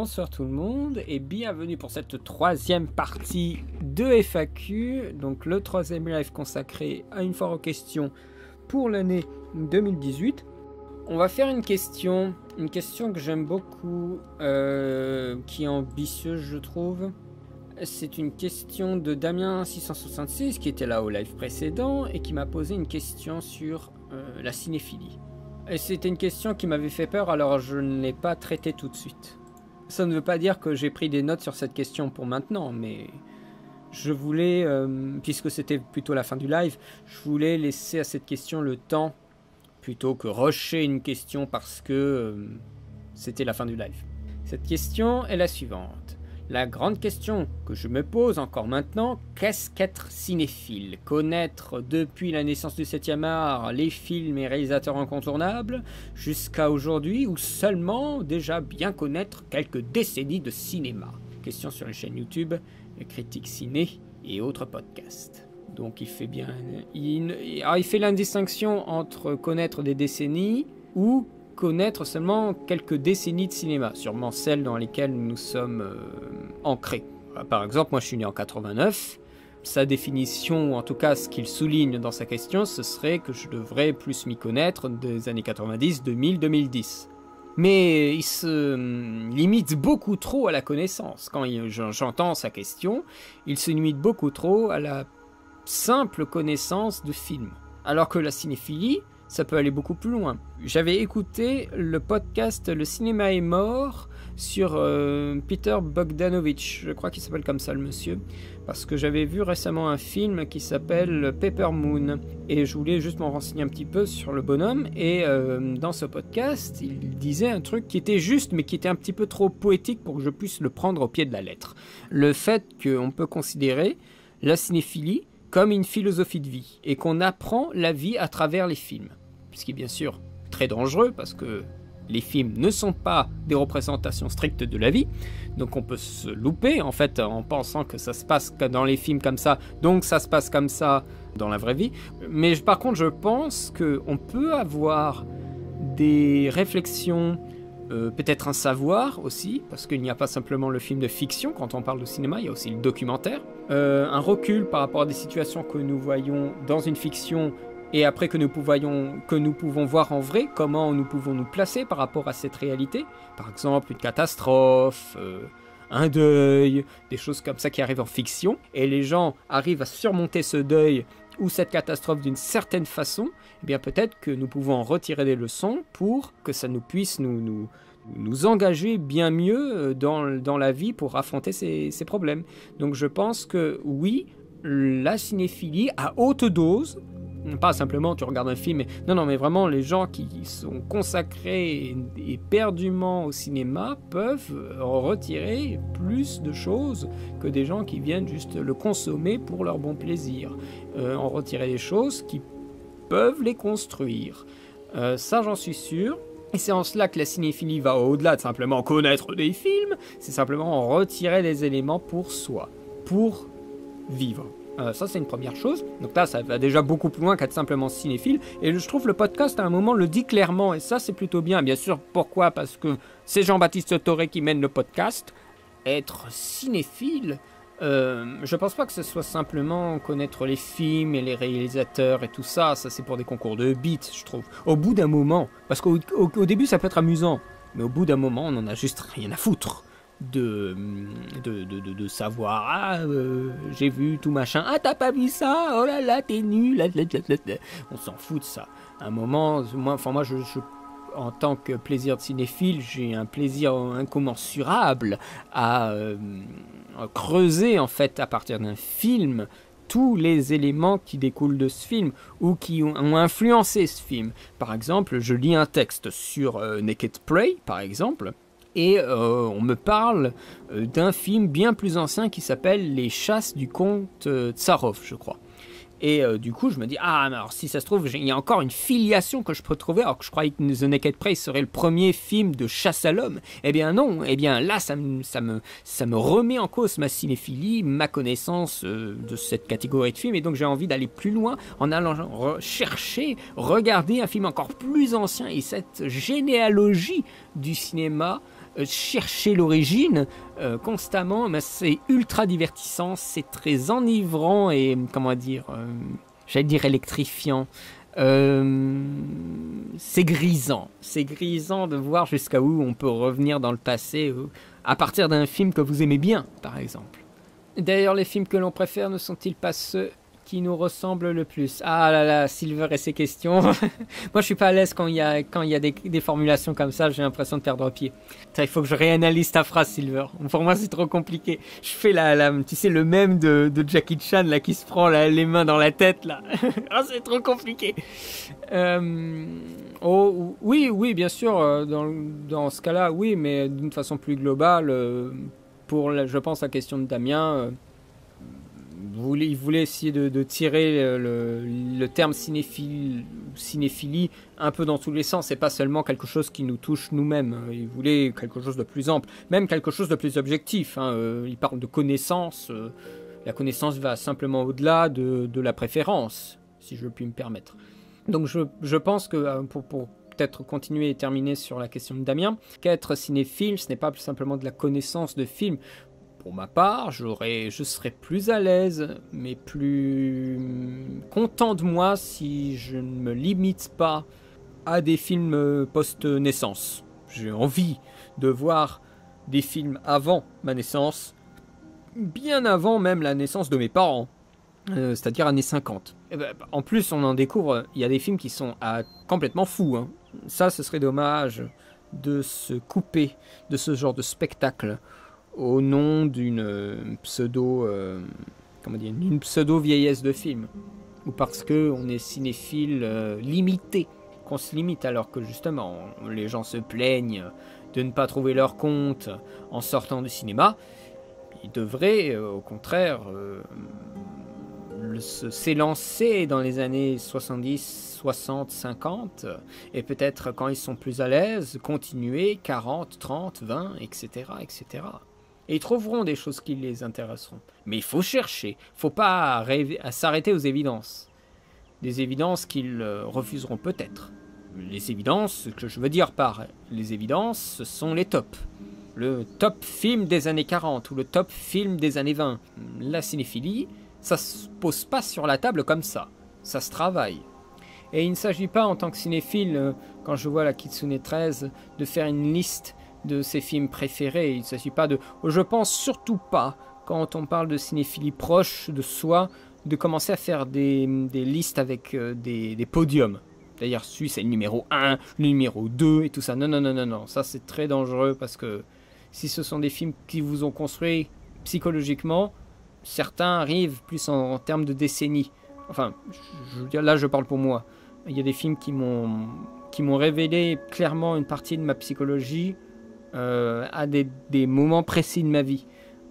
bonsoir tout le monde et bienvenue pour cette troisième partie de FAQ, donc le troisième live consacré à une fois aux questions pour l'année 2018. On va faire une question, une question que j'aime beaucoup, euh, qui est ambitieuse je trouve. C'est une question de Damien666 qui était là au live précédent et qui m'a posé une question sur euh, la cinéphilie. Et c'était une question qui m'avait fait peur alors je ne l'ai pas traitée tout de suite. Ça ne veut pas dire que j'ai pris des notes sur cette question pour maintenant, mais je voulais, euh, puisque c'était plutôt la fin du live, je voulais laisser à cette question le temps plutôt que rusher une question parce que euh, c'était la fin du live. Cette question est la suivante. La grande question que je me pose encore maintenant, qu'est-ce qu'être cinéphile? Connaître depuis la naissance du 7e art les films et réalisateurs incontournables jusqu'à aujourd'hui ou seulement déjà bien connaître quelques décennies de cinéma? Question sur les chaînes YouTube, Critique Ciné et autres podcasts. Donc il fait bien... Il, il fait l'indistinction entre connaître des décennies ou connaître seulement quelques décennies de cinéma, sûrement celles dans lesquelles nous sommes euh, ancrés. Euh, par exemple, moi je suis né en 89. Sa définition, ou en tout cas ce qu'il souligne dans sa question, ce serait que je devrais plus m'y connaître des années 90, 2000, 2010. Mais il se hum, limite beaucoup trop à la connaissance. Quand j'entends sa question, il se limite beaucoup trop à la simple connaissance de films. Alors que la cinéphilie, ça peut aller beaucoup plus loin. J'avais écouté le podcast Le cinéma est mort sur euh, Peter Bogdanovich, je crois qu'il s'appelle comme ça le monsieur, parce que j'avais vu récemment un film qui s'appelle Paper Moon, et je voulais juste m'en renseigner un petit peu sur le bonhomme, et euh, dans ce podcast, il disait un truc qui était juste, mais qui était un petit peu trop poétique pour que je puisse le prendre au pied de la lettre. Le fait qu'on peut considérer la cinéphilie comme une philosophie de vie, et qu'on apprend la vie à travers les films. Ce qui est bien sûr très dangereux parce que les films ne sont pas des représentations strictes de la vie, donc on peut se louper en fait en pensant que ça se passe dans les films comme ça, donc ça se passe comme ça dans la vraie vie. Mais par contre, je pense qu'on peut avoir des réflexions, euh, peut-être un savoir aussi, parce qu'il n'y a pas simplement le film de fiction quand on parle de cinéma, il y a aussi le documentaire, euh, un recul par rapport à des situations que nous voyons dans une fiction et après que nous, nous pouvons voir en vrai comment nous pouvons nous placer par rapport à cette réalité, par exemple une catastrophe, euh, un deuil, des choses comme ça qui arrivent en fiction, et les gens arrivent à surmonter ce deuil ou cette catastrophe d'une certaine façon, eh bien peut-être que nous pouvons en retirer des leçons pour que ça nous puisse nous, nous, nous engager bien mieux euh, dans, dans la vie pour affronter ces, ces problèmes. Donc je pense que oui, la cinéphilie à haute dose pas simplement tu regardes un film, non, non, mais vraiment les gens qui sont consacrés éperdument au cinéma peuvent en retirer plus de choses que des gens qui viennent juste le consommer pour leur bon plaisir. Euh, en retirer des choses qui peuvent les construire. Euh, ça, j'en suis sûr. Et c'est en cela que la cinéphilie va au-delà de simplement connaître des films, c'est simplement en retirer des éléments pour soi, pour vivre. Euh, ça, c'est une première chose. Donc là, ça va déjà beaucoup plus loin qu'être simplement cinéphile. Et je trouve le podcast, à un moment, le dit clairement. Et ça, c'est plutôt bien. Bien sûr, pourquoi? Parce que c'est Jean-Baptiste Toré qui mène le podcast. Être cinéphile, euh, je pense pas que ce soit simplement connaître les films et les réalisateurs et tout ça. Ça, c'est pour des concours de beats, je trouve. Au bout d'un moment, parce qu'au début, ça peut être amusant. Mais au bout d'un moment, on en a juste rien à foutre de, de, de, savoir ah euh, j'ai vu tout machin ah t'as pas vu ça? Oh là là t'es nul on s'en fout de ça un moment moi enfin moi je, en tant que plaisir de cinéphile j'ai un plaisir incommensurable à, euh, creuser en fait à partir d'un film tous les éléments qui découlent de ce film ou qui ont, influencé ce film. Par exemple, je lis un texte sur euh, Naked Prey, par exemple, et euh, on me parle euh, d'un film bien plus ancien qui s'appelle Les chasses du comte Tsarov, je crois. Et du coup, je me dis, ah, alors si ça se trouve, il y a encore une filiation que je peux trouver, alors que je croyais que The Naked Prey serait le premier film de chasse à l'homme. Eh bien non, eh bien là, ça me, ça me, ça me remet en cause ma cinéphilie, ma connaissance de cette catégorie de films, et donc j'ai envie d'aller plus loin en allant chercher, regarder un film encore plus ancien, et cette généalogie du cinéma chercher l'origine constamment. Mais c'est ultra divertissant, c'est très enivrant et comment dire, j'allais dire électrifiant. c'est grisant, c'est grisant de voir jusqu'à où on peut revenir dans le passé à partir d'un film que vous aimez bien, par exemple. D'ailleurs, les films que l'on préfère ne sont-ils pas ceux qui nous ressemblent le plus Ah là là, Silver et ses questions. Moi, je suis pas à l'aise quand il y a, quand y a des, formulations comme ça, j'ai l'impression de perdre pied. il faut que je réanalyse ta phrase, Silver. Pour moi, c'est trop compliqué. Je fais la, la, tu sais, le même de, Jackie Chan, là, qui se prend les mains dans la tête, là. Ah, c'est trop compliqué. Euh, oh, oui, oui, bien sûr, euh, dans, dans ce cas-là, oui, mais d'une façon plus globale, euh, pour, je pense, la question de Damien, euh, il voulait essayer de, tirer le, terme cinéphile, cinéphilie un peu dans tous les sens, et pas seulement quelque chose qui nous touche nous-mêmes. Il voulait quelque chose de plus ample, même quelque chose de plus objectif. Hein. Euh, il parle de connaissance. Euh, la connaissance va simplement au-delà de, la préférence, si je puis me permettre. Donc je, pense que pour, pour peut-être continuer et terminer sur la question de Damien, qu'être cinéphile, ce n'est pas simplement de la connaissance de films. Pour ma part, je serais plus à l'aise, mais plus content de moi si je ne me limite pas à des films post-naissance. J'ai envie de voir des films avant ma naissance, bien avant même la naissance de mes parents, euh, c'est-à-dire années 50. Eh ben, en plus, on en découvre, il y a des films qui sont ah, complètement fous. Hein. Ça, ce serait dommage de se couper de ce genre de spectacle au nom d'une euh, pseudo euh, comment dire une pseudo vieillesse de film ou parce que on est cinéphile euh, limité qu'on se limite alors que justement les gens se plaignent de ne pas trouver leur compte en sortant du cinéma ils devraient au contraire s'élancer dans les années 70, 60, 50, et peut-être quand ils sont plus à l'aise, continuer 40, 30, 20, etc., etc. Et ils trouveront des choses qui les intéresseront. Mais il faut chercher, faut pas s'arrêter aux évidences. Des évidences qu'ils euh, refuseront peut-être. Les évidences, ce que je veux dire par les évidences, ce sont les tops. Le top film des années 40 ou le top film des années 20. La cinéphilie, ça se pose pas sur la table comme ça. Ça se travaille. Et il ne s'agit pas en tant que cinéphile, euh, quand je vois la Kitsune 13, de faire une liste de ses films préférés. Il ne s'agit pas de... Je pense surtout pas, quand on parle de cinéphilie proche de soi, de commencer à faire des, listes avec euh, des, des, podiums. D'ailleurs, celui c'est le numéro 1, le numéro 2 et tout ça. Non, non, non, non, non. Ça c'est très dangereux parce que si ce sont des films qui vous ont construit psychologiquement, certains arrivent plus en, termes de décennies. Enfin, là je parle pour moi. Il y a des films qui m'ont révélé clairement une partie de ma psychologie euh, à des, moments précis de ma vie.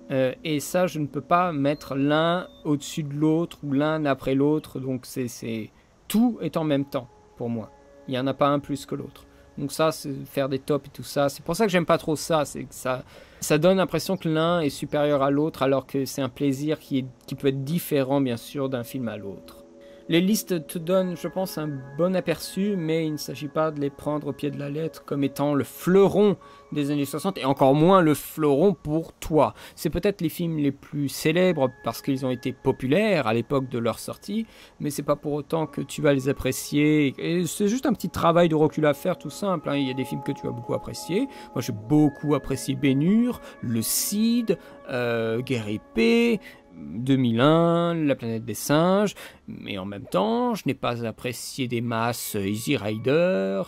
Euh, et ça, je ne peux pas mettre l'un au-dessus de l'autre ou l'un après l'autre. Donc c'est tout est en même temps pour moi. Il n'y en a pas un plus que l'autre. Donc ça, c'est faire des tops et tout ça. C'est pour ça que j'aime pas trop ça. C'est que ça, ça donne l'impression que l'un est supérieur à l'autre, alors que c'est un plaisir qui peut être différent, bien sûr, d'un film à l'autre. Les listes te donnent, je pense, un bon aperçu, mais il ne s'agit pas de les prendre au pied de la lettre comme étant le fleuron des années 60, et encore moins le fleuron pour toi. C'est peut-être les films les plus célèbres parce qu'ils ont été populaires à l'époque de leur sortie, mais c'est pas pour autant que tu vas les apprécier. Et c'est juste un petit travail de recul à faire, tout simple. Hein. Il y a des films que tu as beaucoup appréciés. Moi, j'ai beaucoup apprécié Bénur, Le Cid, euh, Guerre épée, 2001, La planète des singes, mais en même temps, je n'ai pas apprécié des masses Easy Rider.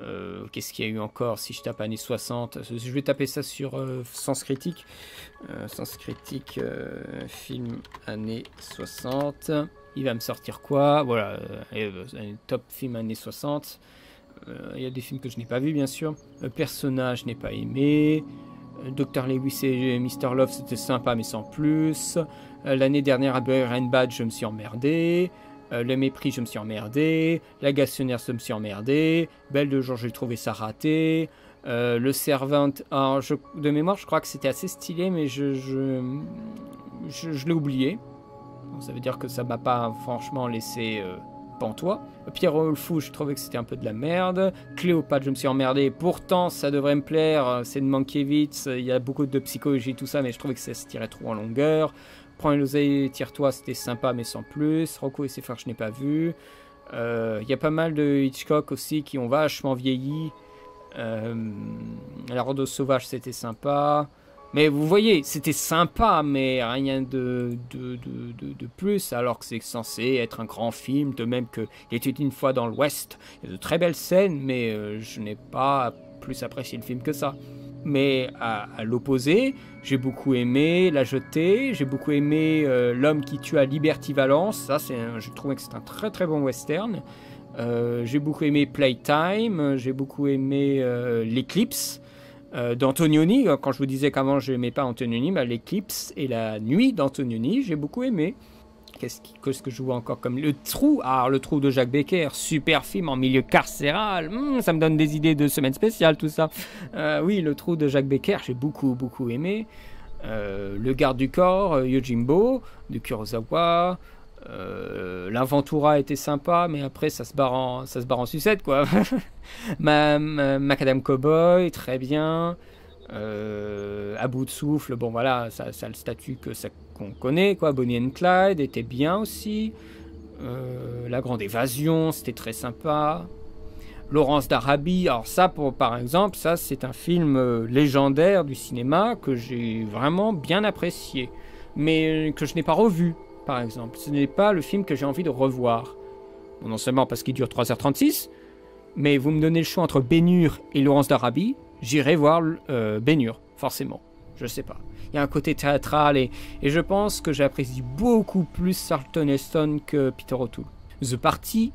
Euh, qu'est-ce qu'il y a eu encore si je tape années 60 Je vais taper ça sur euh, Sens Critique. Euh, Sens Critique, film années 60. Il va me sortir quoi? Voilà, top film années 60. Il y a des films que je n'ai pas vus, bien sûr. personnage, je n'ai pas aimé. Dr Lewis et Mr Love, c'était sympa, mais sans plus. Euh, l'année dernière, à Bad, je me suis emmerdé. Euh, le mépris, je me suis emmerdé. La gastionnaire, je me suis emmerdé. Belle de jour, j'ai trouvé ça raté. Euh, le Servant, de mémoire, je crois que c'était assez stylé, mais je, je, l'ai oublié. ça veut dire que ça m'a pas franchement laissé pantois. Pierre Fou, je trouvais que c'était un peu de la merde. Cléopâtre, je me suis emmerdé. Pourtant, ça devrait me plaire. C'est de Mankiewicz. Il y a beaucoup de psychologie, tout ça, mais je trouvais que ça se tirait trop en longueur. Prends l'oseille, tire-toi, c'était sympa, mais sans plus. Rocco et ses je n'ai pas vu. Euh, il y a pas mal de Hitchcock aussi qui ont vachement vieilli. Euh, la Rose Sauvage, c'était sympa. Mais vous voyez, c'était sympa, mais rien de, de, de, de plus, alors que c'est censé être un grand film, de même que Il était une fois dans l'Ouest. Il y a de très belles scènes, mais euh, je n'ai pas plus apprécié le film que ça. Mais à, l'opposé, j'ai beaucoup aimé La Jetée, j'ai beaucoup aimé euh, L'homme qui tue à Liberty Valence. Ça, c'est, je trouvais que c'est un très très bon western. Euh, j'ai beaucoup aimé Playtime, j'ai beaucoup aimé L'Eclipse. Euh, d'Antonioni. Quand je vous disais qu'avant je n'aimais pas Antonioni, bah, l'éclipse et la nuit d'Antonioni, j'ai beaucoup aimé. Qu'est-ce, que je vois encore comme le trou? Ah, le trou de Jacques Becker, super film en milieu carcéral. Hmm, ça me donne des idées de semaine spéciale, tout ça. Euh, oui, le trou de Jacques Becker, j'ai beaucoup, beaucoup aimé. Euh, le garde du corps, Yojimbo, de Kurosawa. Euh, L'Inventura était sympa, mais après ça se barre en, sucette quoi. ma, Macadam Cowboy, très bien. Euh, à bout de souffle, bon voilà, ça, ça a le statut que qu'on connaît quoi. Bonnie and Clyde était bien aussi. Euh, La Grande Évasion, c'était très sympa. Laurence d'Arabie, alors ça par exemple, ça c'est un film euh, légendaire du cinéma que j'ai vraiment bien apprécié, mais que je n'ai pas revu par exemple. Ce n'est pas le film que j'ai envie de revoir. non seulement parce qu'il dure 3h36, mais vous me donnez le choix entre Bénur et Laurence d'Arabie, j'irai voir euh, Bénur, forcément. Je sais pas. Il y a un côté théâtral et, je pense que j'apprécie beaucoup plus Charlton Heston que Peter O'Toole. The Party,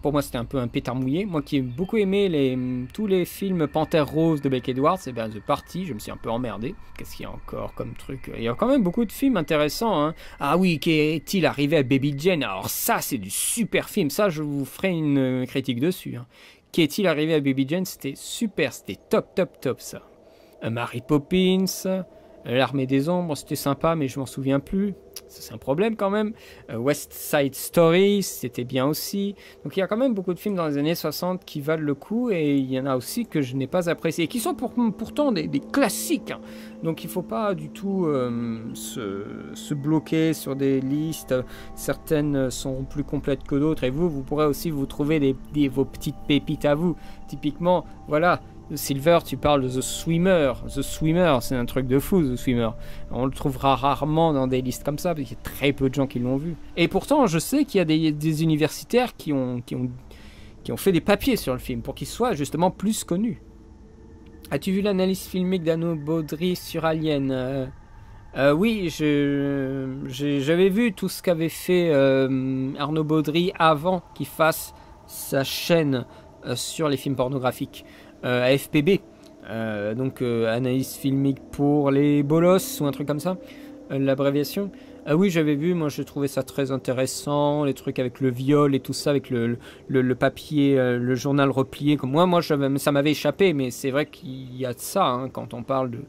pour moi c'était un peu un pétard mouillé. Moi qui ai beaucoup aimé tous les films Panthère Rose de Beck Edwards, et bien The Party, je me suis un peu emmerdé. Qu'est-ce qu'il y a encore comme truc? Il y a quand même beaucoup de films intéressants. Hein. Ah oui, qu'est-il arrivé à Baby Jane? Alors ça c'est du super film, ça je vous ferai une critique dessus. Hein. Qu'est-il arrivé à Baby Jane? C'était super, c'était top top top ça. Euh, Mary Poppins, L'armée des ombres, c'était sympa, mais je m'en souviens plus. C'est un problème quand même. Euh, West Side Story, c'était bien aussi. Donc il y a quand même beaucoup de films dans les années 60 qui valent le coup, et il y en a aussi que je n'ai pas apprécié, et qui sont pourtant des, classiques. Hein. Donc il ne faut pas du tout euh, se, bloquer sur des listes. Certaines sont plus complètes que d'autres, et vous, vous pourrez aussi vous trouver des, vos petites pépites à vous. Typiquement, voilà, Silver, tu parles de The Swimmer. The Swimmer, c'est un truc de fou, The Swimmer. On le trouvera rarement dans des listes comme ça, parce qu'il y a très peu de gens qui l'ont vu. Et pourtant, je sais qu'il y a des, universitaires qui ont, fait des papiers sur le film, pour qu'il soit justement plus connu. As-tu vu l'analyse filmique d'Arnaud Baudry sur Alien? Euh, euh, Oui, j'avais vu tout ce qu'avait fait euh, Arnaud Baudry avant qu'il fasse sa chaîne sur les films pornographiques. Euh, AFPB, euh, donc euh, analyse filmique pour les bolos ou un truc comme ça, l'abréviation. Ah oui, j'avais vu, moi je trouvais ça très intéressant, les trucs avec le viol et tout ça, avec le, le, papier, le journal replié. Comme moi, moi ça m'avait échappé, mais c'est vrai qu'il y a de ça hein, quand on parle de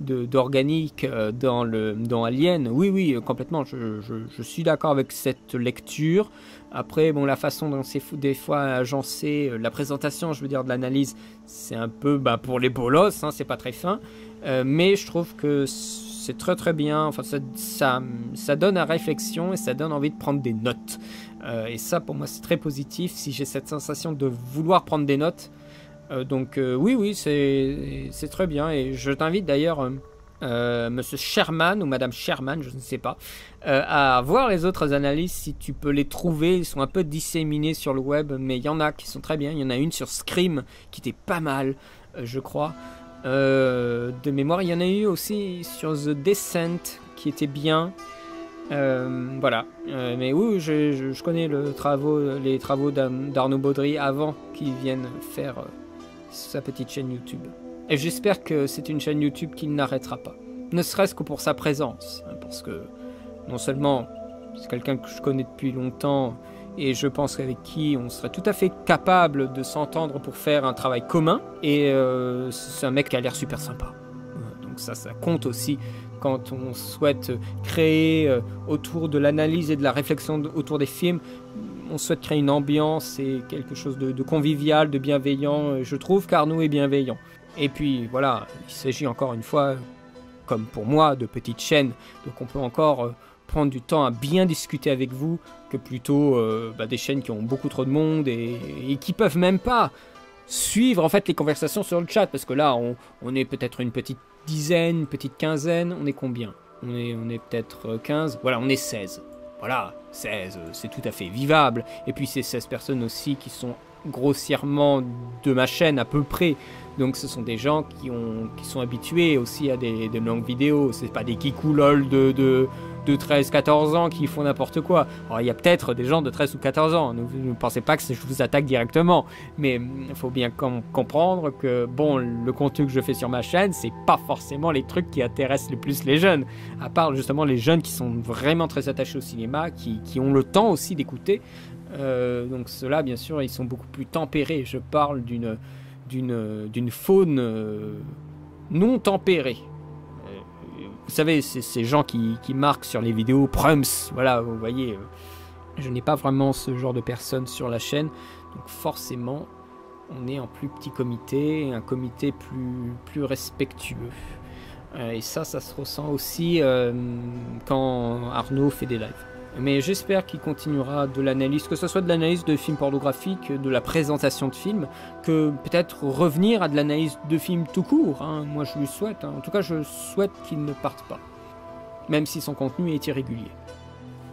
d'organique dans, le, dans Alien. Oui, oui, complètement, je, je suis d'accord avec cette lecture. Après, bon, la façon dont c'est des fois agencé, euh, la présentation, je veux dire, de l'analyse, c'est un peu bah, pour les bolos, hein, c'est pas très fin. Euh, mais je trouve que c'est très très bien. Enfin, ça, ça, donne à réflexion et ça donne envie de prendre des notes. Euh, et ça, pour moi, c'est très positif si j'ai cette sensation de vouloir prendre des notes. donc, oui, oui, c'est très bien. Et je t'invite d'ailleurs euh, Monsieur Sherman ou Madame Sherman, je ne sais pas, euh, à voir les autres analyses si tu peux les trouver. Ils sont un peu disséminés sur le web, mais il y en a qui sont très bien. Il y en a une sur Scream qui était pas mal, euh, je crois. de mémoire, il y en a eu aussi sur The Descent qui était bien. voilà. mais oui, je, connais les travaux d'Arnaud Baudry avant qu'il vienne faire sa petite chaîne YouTube. Et j'espère que c'est une chaîne YouTube qui n'arrêtera pas. Ne serait-ce que pour sa présence. Hein, parce que non seulement c'est quelqu'un que je connais depuis longtemps et je pense qu'avec qui on serait tout à fait capable de s'entendre pour faire un travail commun. Et euh, c'est un mec qui a l'air super sympa. Donc ça, ça compte aussi quand on souhaite créer euh, autour de l'analyse et de la réflexion autour des films on souhaite créer une ambiance et quelque chose de, de convivial, de bienveillant. Je trouve qu'Arnaud est bienveillant. Et puis voilà, il s'agit encore une fois, comme pour moi, de petites chaînes. Donc on peut encore euh, prendre du temps à bien discuter avec vous que plutôt euh, bah, des chaînes qui ont beaucoup trop de monde et, et, qui peuvent même pas suivre en fait les conversations sur le chat. Parce que là, on, est peut-être une petite dizaine, une petite quinzaine. On est combien? On est, on est peut-être 15. Voilà, on est 16. Voilà, 16, c'est tout à fait vivable. Et puis c'est 16 personnes aussi qui sont grossièrement de ma chaîne à peu près. Donc ce sont des gens qui, ont, qui sont habitués aussi à des, longues vidéos. C'est pas des kikoulol de, de, de 13-14 ans qui font n'importe quoi. Il y a peut-être des gens de 13 ou 14 ans. Ne, ne pensez pas que je vous attaque directement. Mais il faut bien com comprendre que bon, le contenu que je fais sur ma chaîne, c'est pas forcément les trucs qui intéressent le plus les jeunes. À part justement les jeunes qui sont vraiment très attachés au cinéma, qui, qui ont le temps aussi d'écouter. Euh, donc ceux-là, bien sûr, ils sont beaucoup plus tempérés. Je parle d'une d'une faune euh, non tempérée. Euh, vous savez, ces gens qui, qui, marquent sur les vidéos Prums. Voilà, vous voyez, je n'ai pas vraiment ce genre de personnes sur la chaîne. Donc forcément, on est en plus petit comité, un comité plus, plus respectueux. et ça, ça se ressent aussi quand Arnaud fait des lives. Mais j'espère qu'il continuera de l'analyse, que ce soit de l'analyse de films pornographiques, de la présentation de films, que peut-être revenir à de l'analyse de films tout court. Hein. Moi, je lui souhaite. Hein. En tout cas, je souhaite qu'il ne parte pas, même si son contenu est irrégulier.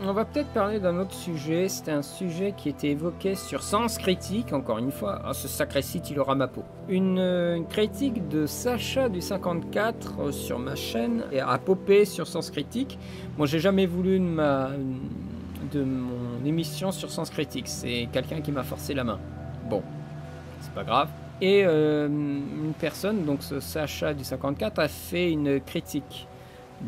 On va peut-être parler d'un autre sujet. C'était un sujet qui était évoqué sur Sens Critique, encore une fois. Ah, ce sacré site, il aura ma peau. Une, une critique de Sacha du 54 euh, sur ma chaîne et a popé sur Sens Critique. Moi, j'ai jamais voulu de, ma, de mon émission sur Sens Critique. C'est quelqu'un qui m'a forcé la main. Bon, c'est pas grave. Et euh, une personne, donc ce Sacha du 54, a fait une critique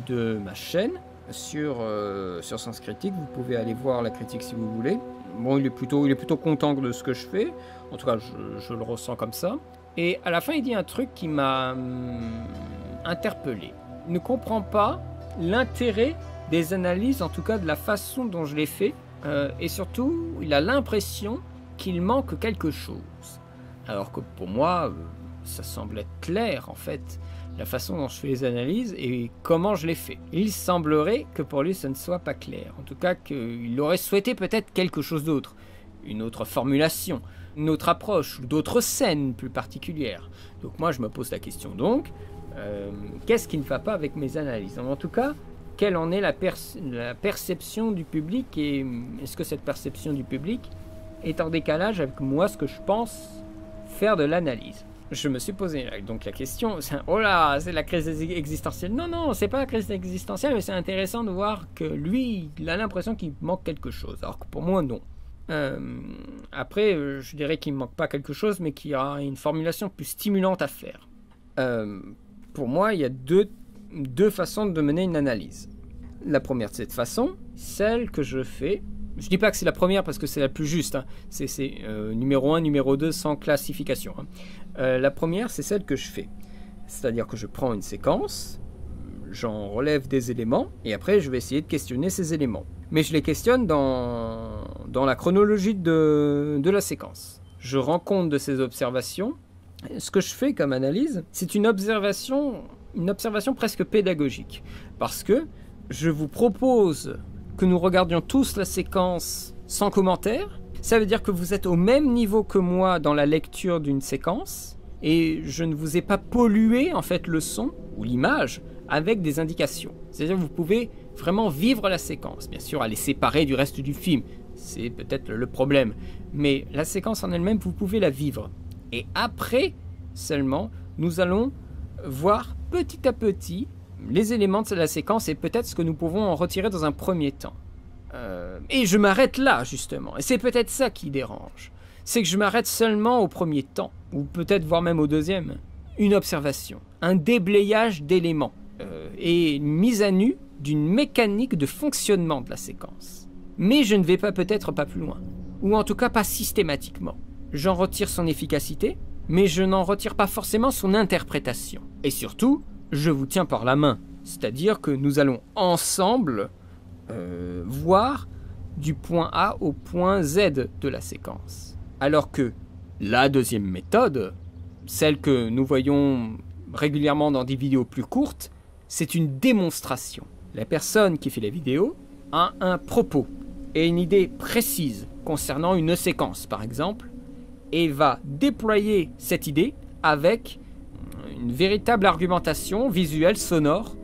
de ma chaîne sur, euh, sur Sens Critique. Vous pouvez aller voir la critique si vous voulez. Bon, il est plutôt, il est plutôt content de ce que je fais. En tout cas, je, le ressens comme ça. Et à la fin, il dit un truc qui m'a hum, interpellé. Il ne comprend pas l'intérêt des analyses, en tout cas de la façon dont je les fais. Euh, et surtout, il a l'impression qu'il manque quelque chose. Alors que pour moi, euh, ça semble être clair en fait la façon dont je fais les analyses et comment je les fais. Il semblerait que pour lui ce ne soit pas clair. En tout cas qu'il aurait souhaité peut-être quelque chose d'autre. Une autre formulation, une autre approche ou d'autres scènes plus particulières. Donc moi je me pose la question donc, euh, qu'est-ce qui ne va pas avec mes analyses? En tout cas, quelle en est la, perce la perception du public et est-ce que cette perception du public est en décalage avec moi ce que je pense faire de l'analyse? Je me suis posé donc la question, oh là, c'est la crise existentielle. Non, non, c'est pas la crise existentielle, mais c'est intéressant de voir que lui, il a l'impression qu'il manque quelque chose, alors que pour moi, non. Euh, après, je dirais qu'il ne manque pas quelque chose, mais qu'il y a une formulation plus stimulante à faire. Euh, pour moi, il y a deux, deux façons de mener une analyse. La première de cette façon, celle que je fais je dis pas que c'est la première parce que c'est la plus juste. Hein. C'est euh, numéro 1, numéro 2 sans classification. Hein. Euh, la première, c'est celle que je fais. C'est-à-dire que je prends une séquence, j'en relève des éléments, et après je vais essayer de questionner ces éléments. Mais je les questionne dans, dans la chronologie de, de la séquence. Je rends compte de ces observations. Ce que je fais comme analyse, c'est une observation, une observation presque pédagogique. Parce que je vous propose que nous regardions tous la séquence sans commentaire, ça veut dire que vous êtes au même niveau que moi dans la lecture d'une séquence et je ne vous ai pas pollué en fait le son ou l'image avec des indications. C'est-à-dire que vous pouvez vraiment vivre la séquence, bien sûr à les séparer du reste du film, c'est peut-être le problème, mais la séquence en elle-même vous pouvez la vivre. Et après seulement, nous allons voir petit à petit les éléments de la séquence et peut-être ce que nous pouvons en retirer dans un premier temps. Euh, et je m'arrête là, justement. Et c'est peut-être ça qui dérange. C'est que je m'arrête seulement au premier temps, ou peut-être voire même au deuxième. Une observation, un déblayage d'éléments, euh, et une mise à nu d'une mécanique de fonctionnement de la séquence. Mais je ne vais pas peut-être pas plus loin, ou en tout cas pas systématiquement. J'en retire son efficacité, mais je n'en retire pas forcément son interprétation. Et surtout, je vous tiens par la main. C'est-à-dire que nous allons ensemble euh, voir du point A au point Z de la séquence. Alors que la deuxième méthode, celle que nous voyons régulièrement dans des vidéos plus courtes, c'est une démonstration. La personne qui fait la vidéo a un propos et une idée précise concernant une séquence, par exemple, et va déployer cette idée avec une véritable argumentation visuelle, sonore,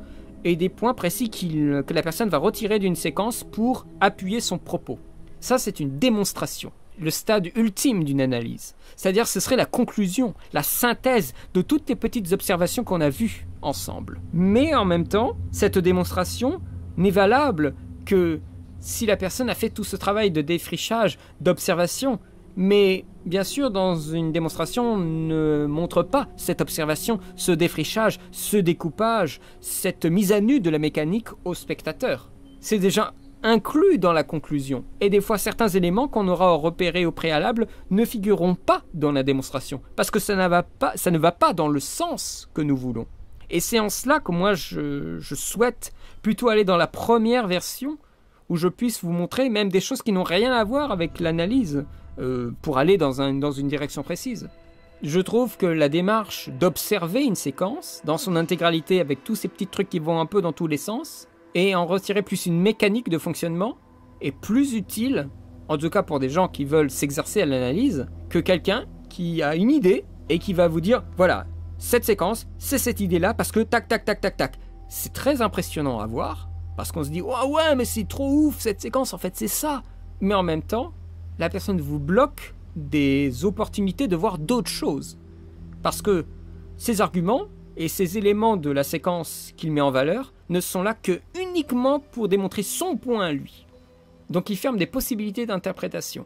et des points précis que la personne va retirer d'une séquence pour appuyer son propos. Ça, c'est une démonstration, le stade ultime d'une analyse. C'est-à-dire, ce serait la conclusion, la synthèse de toutes les petites observations qu'on a vues ensemble. Mais en même temps, cette démonstration n'est valable que si la personne a fait tout ce travail de défrichage, d'observation, mais bien sûr, dans une démonstration, on ne montre pas cette observation, ce défrichage, ce découpage, cette mise à nu de la mécanique au spectateur. C'est déjà inclus dans la conclusion. Et des fois, certains éléments qu'on aura repérés au préalable ne figureront pas dans la démonstration, parce que ça ne va pas, ça ne va pas dans le sens que nous voulons. Et c'est en cela que moi, je, je souhaite plutôt aller dans la première version, où je puisse vous montrer même des choses qui n'ont rien à voir avec l'analyse, euh, pour aller dans, une direction précise. Je trouve que la démarche d'observer une séquence dans son intégralité avec tous ces petits trucs qui vont un peu dans tous les sens et en retirer plus une mécanique de fonctionnement est plus utile, en tout cas pour des gens qui veulent s'exercer à l'analyse, que quelqu'un qui a une idée et qui va vous dire voilà, cette séquence, c'est cette idée-là parce que tac tac tac tac tac. C'est très impressionnant à voir parce qu'on se dit oh ouais mais c'est trop ouf cette séquence en fait c'est ça. Mais en même temps, la personne vous bloque des opportunités de voir d'autres choses. Parce que ces arguments et ces éléments de la séquence qu'il met en valeur ne sont là que uniquement pour démontrer son point à lui. Donc il ferme des possibilités d'interprétation.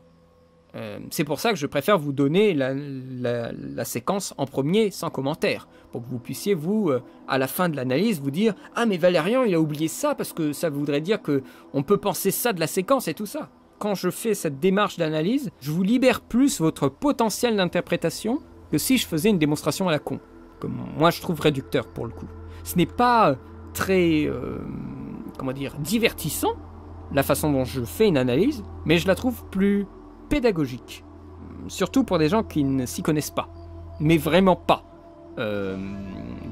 Euh, c'est pour ça que je préfère vous donner la, séquence en premier sans commentaire, pour que vous puissiez, vous, euh, à la fin de l'analyse, vous dire Ah, mais Valérian, il a oublié ça, parce que ça voudrait dire que on peut penser ça de la séquence et tout ça quand je fais cette démarche d'analyse, je vous libère plus votre potentiel d'interprétation que si je faisais une démonstration à la con. Comme moi je trouve réducteur pour le coup. Ce n'est pas très, euh, comment dire, divertissant la façon dont je fais une analyse, mais je la trouve plus pédagogique. Surtout pour des gens qui ne s'y connaissent pas. Mais vraiment pas. Euh,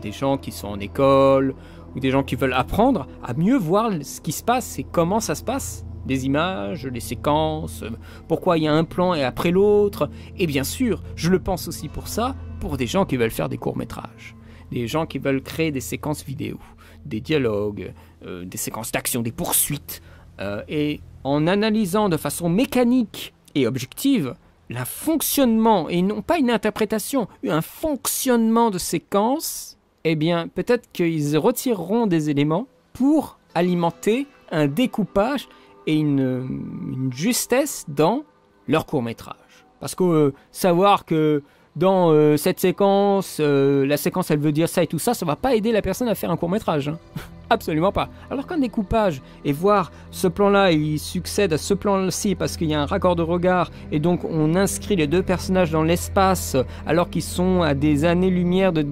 des gens qui sont en école ou des gens qui veulent apprendre à mieux voir ce qui se passe et comment ça se passe des images, les séquences, pourquoi il y a un plan et après l'autre. Et bien sûr, je le pense aussi pour ça, pour des gens qui veulent faire des courts-métrages, des gens qui veulent créer des séquences vidéo, des dialogues, euh, des séquences d'action, des poursuites. Euh, et en analysant de façon mécanique et objective le fonctionnement, et non pas une interprétation, un fonctionnement de séquence, eh bien peut-être qu'ils retireront des éléments pour alimenter un découpage et une, justesse dans leur court métrage. Parce que euh, savoir que dans euh, cette séquence, euh, la séquence elle veut dire ça et tout ça, ça va pas aider la personne à faire un court métrage. Hein. Absolument pas. Alors qu'un découpage et voir ce plan-là, il succède à ce plan-ci parce qu'il y a un raccord de regard et donc on inscrit les deux personnages dans l'espace alors qu'ils sont à des années-lumière de,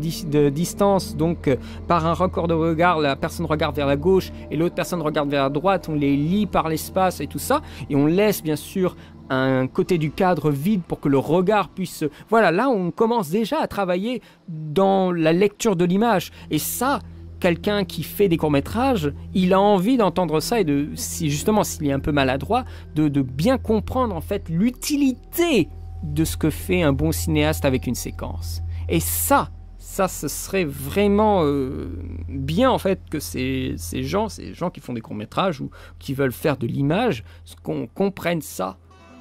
distance. Donc par un raccord de regard, la personne regarde vers la gauche et l'autre personne regarde vers la droite. On les lie par l'espace et tout ça et on laisse bien sûr un côté du cadre vide pour que le regard puisse... Voilà, là on commence déjà à travailler dans la lecture de l'image. Et ça, quelqu'un qui fait des courts-métrages, il a envie d'entendre ça et de, si justement s'il est un peu maladroit, de, bien comprendre en fait l'utilité de ce que fait un bon cinéaste avec une séquence. Et ça, ça, ce serait vraiment euh, bien en fait que ces, gens, ces gens qui font des courts-métrages ou qui veulent faire de l'image, qu'on comprenne ça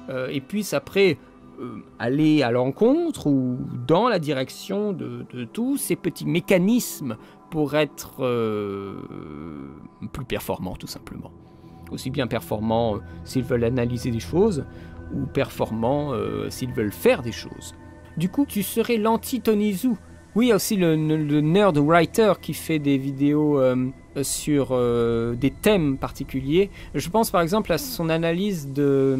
euh, et puisse après euh, aller à l'encontre ou dans la direction de tous ces petits mécanismes pour être euh, plus performants tout simplement. Aussi bien performants euh, s'ils veulent analyser des choses ou performants euh, s'ils veulent faire des choses. Du coup, tu serais l'anti-Tony Oui, il y a aussi le, nerd writer qui fait des vidéos sur des thèmes particuliers. Je pense par exemple à son analyse de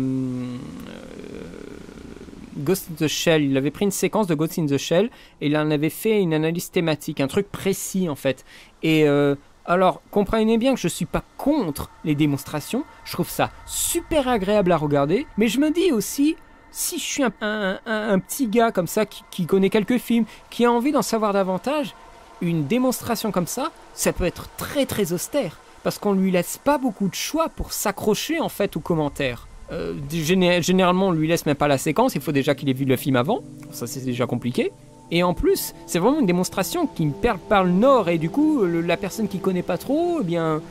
Ghost in the Shell. Il avait pris une séquence de Ghost in the Shell et il en avait fait une analyse thématique, un truc précis en fait. Et euh, Alors, comprenez bien que je suis pas contre les démonstrations, je trouve ça super agréable à regarder, mais je me dis aussi, si je suis un, petit gars comme ça qui, connaît quelques films, qui a envie d'en savoir davantage, une démonstration comme ça, ça peut être très très austère, parce qu'on lui laisse pas beaucoup de choix pour s'accrocher en fait aux commentaires. Euh, généralement, on lui laisse même pas la séquence, il faut déjà qu'il ait vu le film avant, ça c'est déjà compliqué. Et en plus, c'est vraiment une démonstration qui me perd par le nord, et du coup, la personne qui connaît pas trop, eh bien,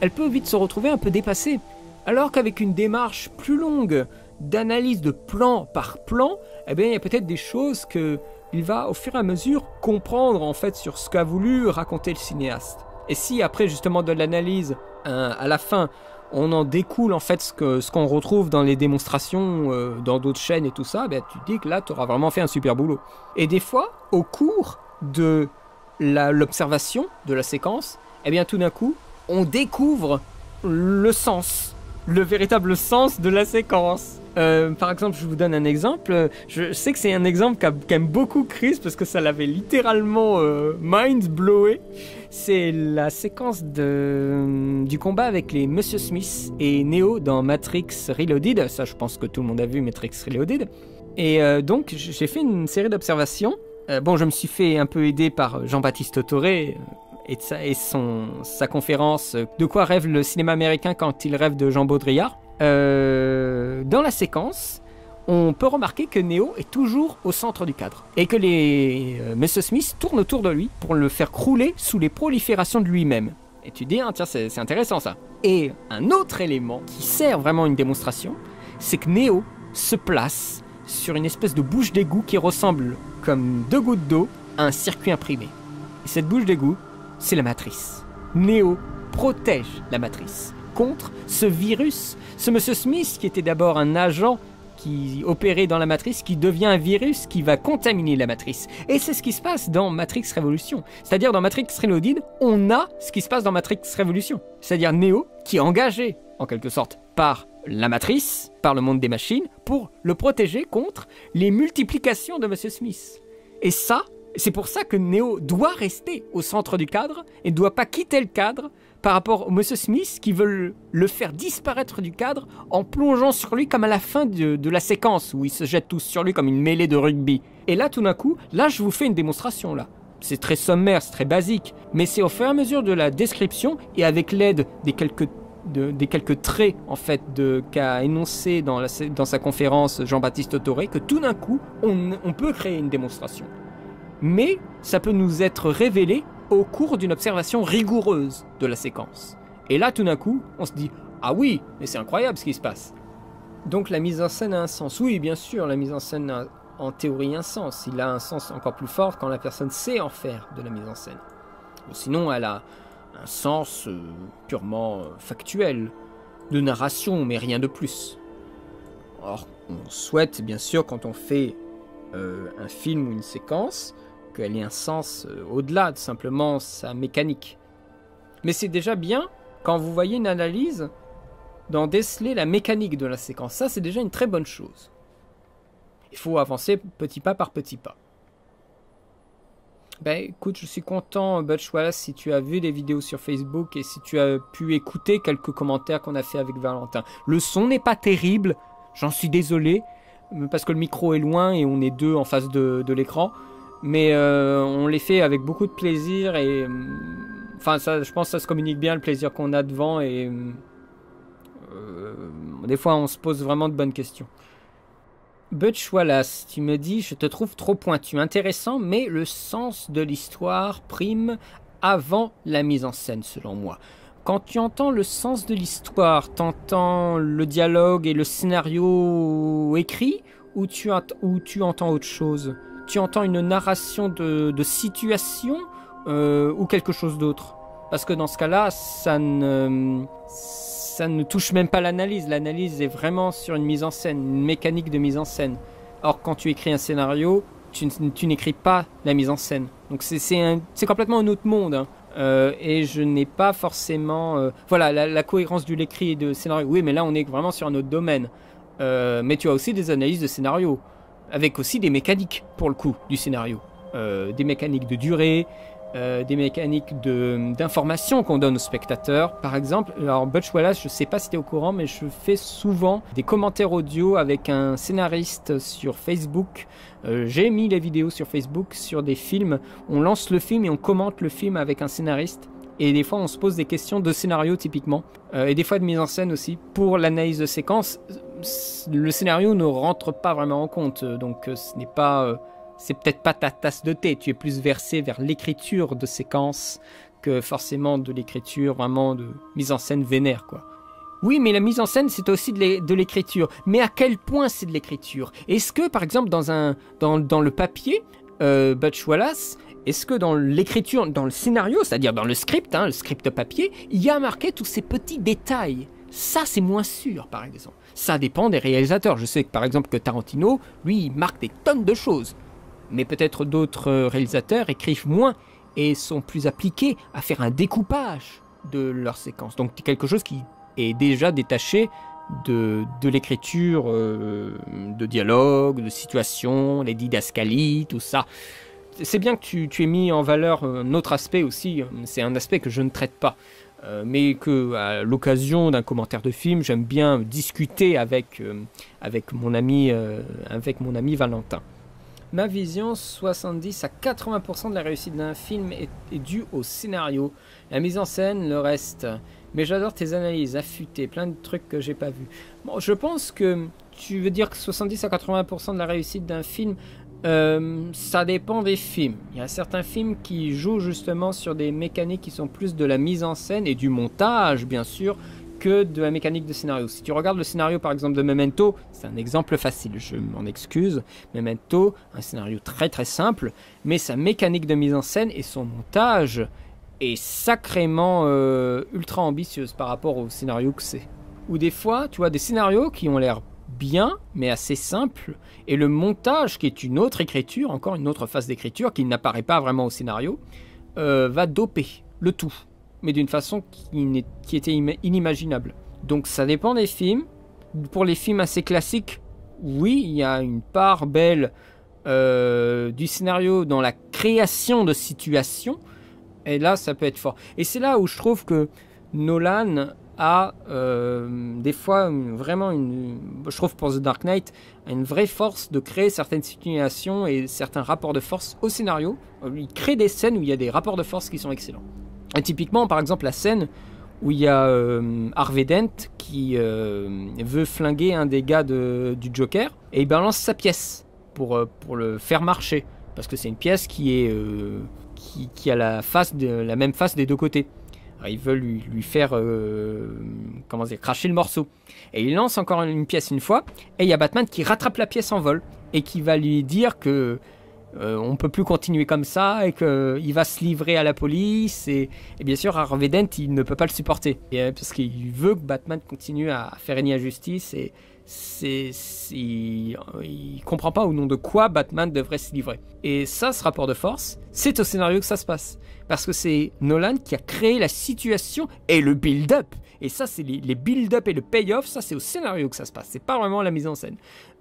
elle peut vite se retrouver un peu dépassée. Alors qu'avec une démarche plus longue, d'analyse de plan par plan, eh bien, il y a peut-être des choses que il va au fur et à mesure comprendre en fait sur ce qu'a voulu raconter le cinéaste. Et si après justement de l'analyse, hein, à la fin, on en découle en fait ce qu'on ce retrouve dans les démonstrations, euh, dans d'autres chaînes et tout ça, ben, tu te dis que là, tu auras vraiment fait un super boulot. Et des fois, au cours de l'observation de la séquence, eh bien tout d'un coup, on découvre le sens, le véritable sens de la séquence. Euh, par exemple, je vous donne un exemple. Je sais que c'est un exemple qu'aime beaucoup Chris parce que ça l'avait littéralement euh, mind blowé. C'est la séquence du combat avec les Monsieur Smith et Neo dans Matrix Reloaded. Ça, je pense que tout le monde a vu Matrix Reloaded. Et euh, donc, j'ai fait une série d'observations. bon, je me suis fait un peu aider par Jean-Baptiste Autoré et, sa, conférence De quoi rêve le cinéma américain quand il rêve de Jean Baudrillard. Euh, dans la séquence, on peut remarquer que Neo est toujours au centre du cadre et que les euh, Mr. Smith tournent autour de lui pour le faire crouler sous les proliférations de lui-même. Et tu dis, hein, tiens, c'est intéressant ça. Et un autre élément qui sert vraiment une démonstration, c'est que Neo se place sur une espèce de bouche d'égout qui ressemble comme deux gouttes d'eau à un circuit imprimé. Et cette bouche d'égout, c'est la matrice. Neo protège la matrice contre ce virus, ce monsieur Smith qui était d'abord un agent qui opérait dans la matrice, qui devient un virus qui va contaminer la matrice. Et c'est ce qui se passe dans Matrix Révolution. C'est-à-dire dans Matrix Reloaded, on a ce qui se passe dans Matrix Révolution. C'est-à-dire Neo qui est engagé, en quelque sorte, par la matrice, par le monde des machines, pour le protéger contre les multiplications de Monsieur Smith. Et ça, c'est pour ça que Neo doit rester au centre du cadre et ne doit pas quitter le cadre par rapport au Monsieur Smith qui veut le faire disparaître du cadre en plongeant sur lui comme à la fin de, la séquence où ils se jettent tous sur lui comme une mêlée de rugby. Et là, tout d'un coup, là, je vous fais une démonstration là. C'est très sommaire, c'est très basique, mais c'est au fur et à mesure de la description et avec l'aide des quelques des quelques traits en fait qu'a énoncé dans, dans sa conférence Jean-Baptiste Autoré que tout d'un coup on peut créer une démonstration mais ça peut nous être révélé au cours d'une observation rigoureuse de la séquence. Et là, tout d'un coup, on se dit Ah oui, mais c'est incroyable ce qui se passe. Donc la mise en scène a un sens. Oui, bien sûr, la mise en scène a en théorie un sens. Il a un sens encore plus fort quand la personne sait en faire de la mise en scène. sinon, elle a un sens euh, purement euh, factuel, de narration, mais rien de plus. Or, on souhaite bien sûr quand on fait euh, un film ou une séquence qu'elle ait un sens euh, au-delà de simplement sa mécanique. Mais c'est déjà bien quand vous voyez une analyse d'en déceler la mécanique de la séquence. Ça, c'est déjà une très bonne chose. Il faut avancer petit pas par petit pas. Ben écoute, je suis content, Butch Wallace, si tu as vu des vidéos sur Facebook et si tu as pu écouter quelques commentaires qu'on a fait avec Valentin. Le son n'est pas terrible, j'en suis désolé, parce que le micro est loin et on est deux en face de l'écran mais euh, on les fait avec beaucoup de plaisir et euh, enfin ça je pense que ça se communique bien le plaisir qu'on a devant et euh, des fois on se pose vraiment de bonnes questions. Butch Wallace, tu me dis je te trouve trop pointu, intéressant, mais le sens de l'histoire prime avant la mise en scène selon moi. Quand tu entends le sens de l'histoire, t'entends le dialogue et le scénario écrit ou tu, ou tu entends autre chose? Tu entends une narration de, situation euh, ou quelque chose d'autre? Parce que dans ce cas-là, ça ne, ça ne touche même pas l'analyse. L'analyse est vraiment sur une mise en scène, une mécanique de mise en scène. Or, quand tu écris un scénario, tu, n'écris pas la mise en scène. Donc c'est complètement un autre monde. Hein. Euh, et je n'ai pas forcément... Euh, voilà, la, cohérence du l'écrit et de scénario. Oui, mais là, on est vraiment sur un autre domaine. mais tu as aussi des analyses de scénario avec aussi des mécaniques pour le coup du scénario. Euh, des mécaniques de durée, euh, des mécaniques d'information qu'on donne aux spectateurs. Par exemple, alors Butch Wallace, je ne sais pas si tu es au courant, mais je fais souvent des commentaires audio avec un scénariste sur Facebook. Euh, j'ai mis les vidéos sur Facebook sur des films. On lance le film et on commente le film avec un scénariste. Et des fois, on se pose des questions de scénario typiquement, et des fois de mise en scène aussi. Pour l'analyse de séquence, le scénario ne rentre pas vraiment en compte, donc ce n'est pas c'est peut-être pas ta tasse de thé, tu es plus versé vers l'écriture de séquences que forcément de l'écriture vraiment de mise en scène vénère quoi. Oui, mais la mise en scène, c'est aussi de l'écriture. Mais à quel point c'est de l'écriture? Est-ce que, par exemple, dans, un, dans, le papier, euh, Butch Wallace, est-ce que dans l'écriture, dans le scénario, c'est-à-dire dans le script, hein, le script papier, il y a marqué tous ces petits détails? Ça, c'est moins sûr, par exemple. Ça dépend des réalisateurs. Je sais que, par exemple, que Tarantino, lui, il marque des tonnes de choses mais peut-être d'autres réalisateurs écrivent moins et sont plus appliqués à faire un découpage de leurs séquences. Donc quelque chose qui est déjà détaché de, l'écriture euh, de dialogue, de situation, les didascalies, tout ça. C'est bien que tu, tu aies mis en valeur un autre aspect aussi, c'est un aspect que je ne traite pas. Euh, mais que à l'occasion d'un commentaire de film, j'aime bien discuter avec, euh, avec, mon ami, avec mon ami Valentin. Ma vision, 70 à 80% de la réussite d'un film est, due au scénario, la mise en scène, le reste. Mais j'adore tes analyses affûtées, plein de trucs que j'ai pas vus. Bon, je pense que tu veux dire que 70 à 80% de la réussite d'un film, euh, ça dépend des films. Il y a certains films qui jouent justement sur des mécaniques qui sont plus de la mise en scène et du montage, bien sûr, de la mécanique de scénario. Si tu regardes le scénario par exemple de Memento, c'est un exemple facile, je m'en excuse. Memento, un scénario très très simple, mais sa mécanique de mise en scène et son montage est sacrément euh, ultra ambitieuse par rapport au scénario que c'est. Ou des fois, tu vois, des scénarios qui ont l'air bien, mais assez simples, et le montage, qui est une autre écriture, encore une autre phase d'écriture, qui n'apparaît pas vraiment au scénario, euh, va doper le tout mais d'une façon qui, qui était inimaginable. Donc ça dépend des films. Pour les films assez classiques, oui, il y a une part belle euh, du scénario dans la création de situations. Et là, ça peut être fort. Et c'est là où je trouve que Nolan a euh, des fois vraiment une, je trouve pour The Dark Knight, une vraie force de créer certaines situations et certains rapports de force au scénario. Il crée des scènes où il y a des rapports de force qui sont excellents. Typiquement, par exemple, la scène où il y a euh, Harvey Dent qui euh, veut flinguer un des gars du Joker et il balance sa pièce pour, euh, pour le faire marcher. Parce que c'est une pièce qui, est, qui, a la, face de, la même face des deux côtés. Ils veulent lui, faire comment dire, cracher le morceau. Et il lance encore une pièce une fois et il y a Batman qui rattrape la pièce en vol et qui va lui dire que euh, on peut plus continuer comme ça et qu'il va se livrer à la police. Et, bien sûr, Harvey Dent, il ne peut pas le supporter. Euh, parce qu'il veut que Batman continue à faire régner la justice. Et il, il comprend pas au nom de quoi Batman devrait se livrer. Et ça, ce rapport de force, c'est au scénario que ça se passe. Parce que c'est Nolan qui a créé la situation et le build-up. Et ça, c'est les, build-up et le payoff, ça c'est au scénario que ça se passe. C'est pas vraiment la mise en scène.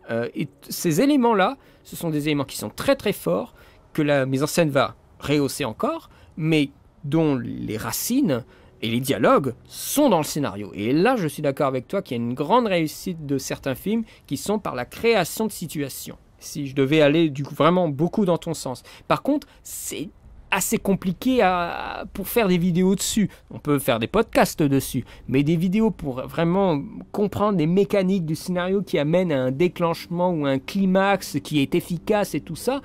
Euh, et ces éléments-là, ce sont des éléments qui sont très très forts, que la mise en scène va rehausser encore, mais dont les racines et les dialogues sont dans le scénario. Et là, je suis d'accord avec toi qu'il y a une grande réussite de certains films qui sont par la création de situations. Si je devais aller vraiment beaucoup dans ton sens. Par contre, c'est assez compliqué à, pour faire des vidéos dessus. On peut faire des podcasts dessus, mais des vidéos pour vraiment comprendre les mécaniques du scénario qui amènent à un déclenchement ou un climax qui est efficace et tout ça.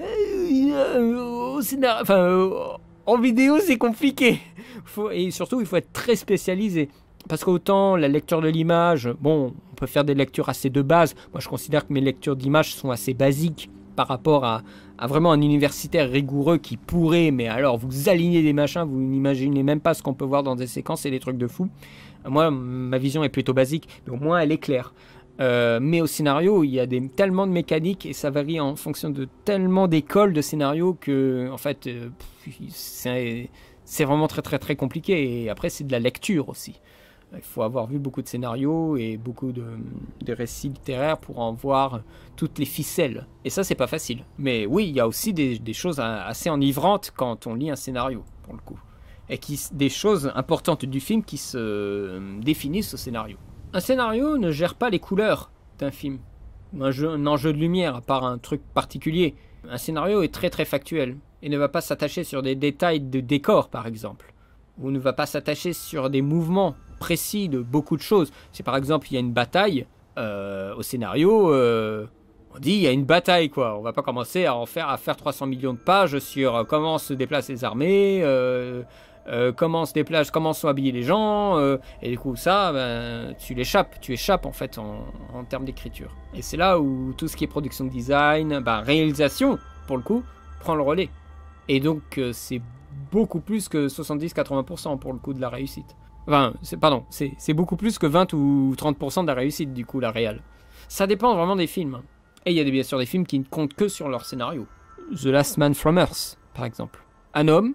Euh, enfin, euh, en vidéo, c'est compliqué. et surtout, il faut être très spécialisé. Parce qu'autant la lecture de l'image, bon, on peut faire des lectures assez de base. Moi, je considère que mes lectures d'image sont assez basiques par rapport à, vraiment un universitaire rigoureux qui pourrait, mais alors vous alignez des machins, vous n'imaginez même pas ce qu'on peut voir dans des séquences et des trucs de fou. Moi, ma vision est plutôt basique, mais au moins elle est claire. Euh, mais au scénario, il y a des, tellement de mécaniques et ça varie en fonction de tellement d'écoles de scénario que, en fait, euh, c'est vraiment très très très compliqué. Et après, c'est de la lecture aussi. Il faut avoir vu beaucoup de scénarios et beaucoup de, récits littéraires pour en voir toutes les ficelles. Et ça, c'est pas facile. Mais oui, il y a aussi des, choses assez enivrantes quand on lit un scénario, pour le coup. Et qui, des choses importantes du film qui se définissent au scénario. Un scénario ne gère pas les couleurs d'un film, un, enjeu de lumière, à part un truc particulier. Un scénario est très très factuel et ne va pas s'attacher sur des détails de décor, par exemple, ou ne va pas s'attacher sur des mouvements précis de beaucoup de choses. Si par exemple il y a une bataille euh, au scénario, euh, on dit il y a une bataille quoi. On va pas commencer à en faire à faire 300 millions de pages sur comment se déplacent les armées, euh, comment se déplacent, comment sont habillés les gens, et du coup ça, ben, tu l'échappes, tu échappes en fait en, termes d'écriture. Et c'est là où tout ce qui est production de design, ben, réalisation pour le coup, prend le relais. Et donc c'est beaucoup plus que 70-80% pour le coup de la réussite. Enfin, pardon, c'est beaucoup plus que 20 ou 30% de la réussite, du coup, la réelle. Ça dépend vraiment des films. Et il y a bien sûr des films qui ne comptent que sur leur scénario. The Last Man from Earth, par exemple. Un homme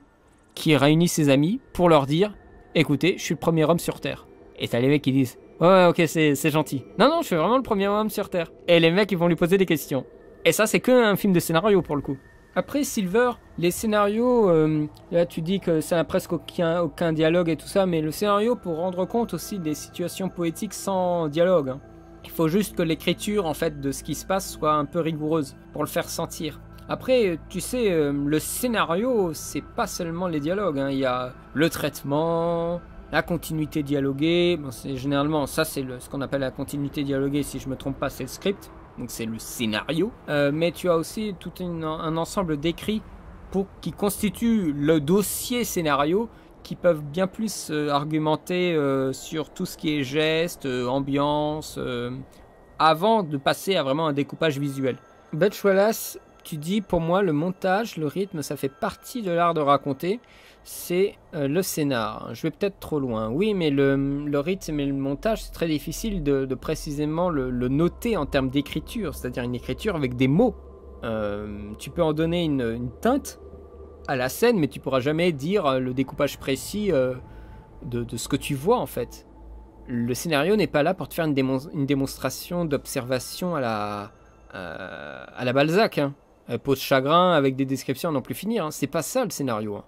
qui réunit ses amis pour leur dire Écoutez, je suis le premier homme sur Terre. Et t'as les mecs qui disent Ouais, ouais ok, c'est gentil. Non, non, je suis vraiment le premier homme sur Terre. Et les mecs, ils vont lui poser des questions. Et ça, c'est que un film de scénario pour le coup. Après, Silver, les scénarios, euh, là tu dis que ça n'a presque aucun, dialogue et tout ça, mais le scénario pour rendre compte aussi des situations poétiques sans dialogue. Hein. Il faut juste que l'écriture en fait de ce qui se passe soit un peu rigoureuse pour le faire sentir. Après, tu sais, euh, le scénario, c'est pas seulement les dialogues. Hein. Il y a le traitement, la continuité dialoguée. C'est généralement ça, c'est ce qu'on appelle la continuité dialoguée. Si je me trompe pas, c'est le script donc c'est le scénario, euh, mais tu as aussi tout un ensemble d'écrits qui constituent le dossier scénario qui peuvent bien plus euh, argumenter euh, sur tout ce qui est geste, ambiance, avant de passer à vraiment un découpage visuel. Butch Wallace, tu dis pour moi le montage, le rythme, ça fait partie de l'art de raconter c'est euh, le scénar. Je vais peut-être trop loin. Oui, mais le, rythme et le montage, c'est très difficile de, précisément le, noter en termes d'écriture, c'est-à-dire une écriture avec des mots. Euh, tu peux en donner une, teinte à la scène, mais tu pourras jamais dire euh, le découpage précis de, ce que tu vois en fait. Le scénario n'est pas là pour te faire une, démonstration d'observation à la, à la Balzac. Hein. Pose chagrin avec des descriptions à non plus finir. Hein. C'est pas ça le scénario. Hein.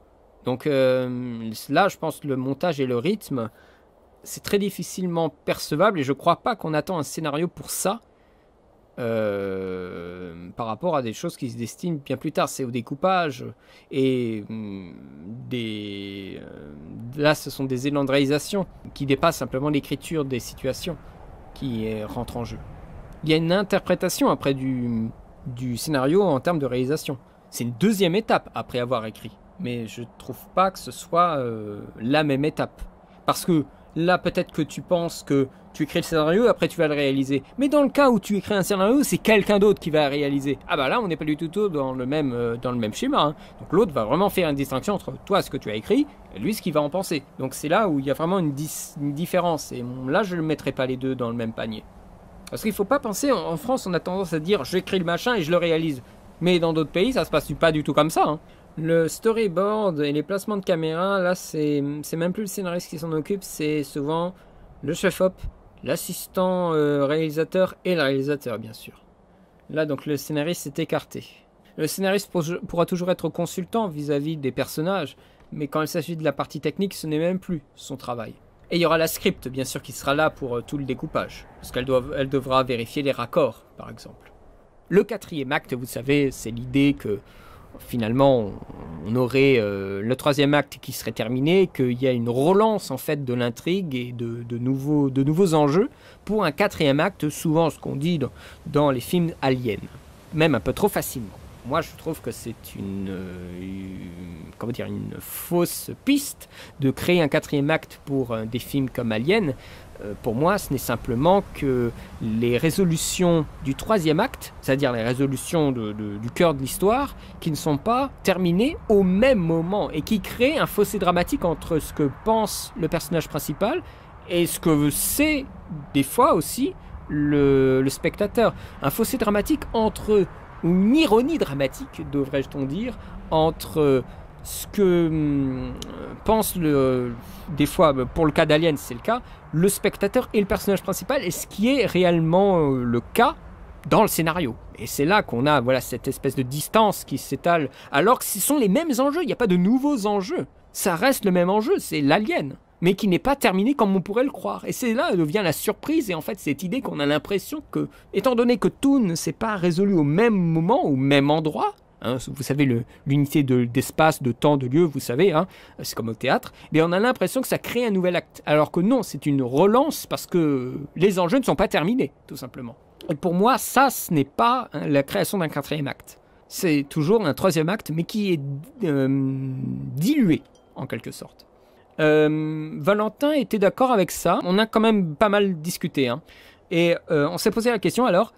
Donc euh, là, je pense que le montage et le rythme, c'est très difficilement percevable et je crois pas qu'on attend un scénario pour ça. Euh, par rapport à des choses qui se destinent bien plus tard, c'est au découpage et mm, euh, là ce sont des élans de réalisation qui dépassent simplement l'écriture des situations qui rentrent en jeu. Il y a une interprétation après du scénario en termes de réalisation. C'est une deuxième étape après avoir écrit mais je trouve pas que ce soit euh, la même étape. Parce que là, peut-être que tu penses que tu écris le scénario, après tu vas le réaliser. Mais dans le cas où tu écris un scénario, c'est quelqu'un d'autre qui va le réaliser. Ah bah là, on n'est pas du tout dans le même, euh, dans le même schéma. Hein. Donc l'autre va vraiment faire une distinction entre toi, ce que tu as écrit, et lui, ce qu'il va en penser. Donc c'est là où il y a vraiment une, différence. Et là, je ne mettrai pas les deux dans le même panier. Parce qu'il ne faut pas penser, en, France, on a tendance à dire j'écris le machin et je le réalise. Mais dans d'autres pays, ça se passe pas du tout comme ça. Hein. Le storyboard et les placements de caméra, là, c'est même plus le scénariste qui s'en occupe, c'est souvent le chef-op, l'assistant euh, réalisateur et le réalisateur, bien sûr. Là, donc, le scénariste est écarté. Le scénariste pourra toujours être consultant vis-à-vis des personnages, mais quand il s'agit de la partie technique, ce n'est même plus son travail. Et il y aura la script, bien sûr, qui sera là pour euh, tout le découpage, parce qu'elle elle devra vérifier les raccords, par exemple. Le quatrième acte, vous savez, c'est l'idée que finalement on aurait euh, le troisième acte qui serait terminé, qu'il y a une relance en fait de l'intrigue et de, nouveaux, de nouveaux enjeux pour un quatrième acte, souvent ce qu'on dit dans, les films aliens, même un peu trop facilement. Moi, je trouve que c'est une, euh, comment dire, une fausse piste de créer un quatrième acte pour euh, des films comme Alien, euh, pour moi, ce n'est simplement que les résolutions du troisième acte, c'est-à-dire les résolutions du cœur de l'histoire, qui ne sont pas terminées au même moment et qui créent un fossé dramatique entre ce que pense le personnage principal et ce que sait des fois aussi le, spectateur. Un fossé dramatique entre, une ironie dramatique, devrais-je-t-on dire, entre ce que hum, pense le, des fois, pour le cas d'Alien, c'est le cas, le spectateur et le personnage principal, et ce qui est réellement euh, le cas dans le scénario. Et c'est là qu'on a voilà cette espèce de distance qui s'étale, alors que ce sont les mêmes enjeux, il n'y a pas de nouveaux enjeux. Ça reste le même enjeu, c'est l'alien, mais qui n'est pas terminé comme on pourrait le croire. Et c'est là devient la surprise et en fait cette idée qu'on a l'impression que, étant donné que tout ne s'est pas résolu au même moment, au même endroit, Hein, vous savez, l'unité d'espace, de, temps, de lieu, vous savez, hein, c'est comme au théâtre, mais on a l'impression que ça crée un nouvel acte. Alors que non, c'est une relance parce que les enjeux ne sont pas terminés, tout simplement. Et pour moi, ça, ce n'est pas hein, la création d'un quatrième acte. C'est toujours un troisième acte, mais qui est euh, dilué, en quelque sorte. Euh, Valentin était d'accord avec ça. On a quand même pas mal discuté. Et euh, on s'est posé la question alors,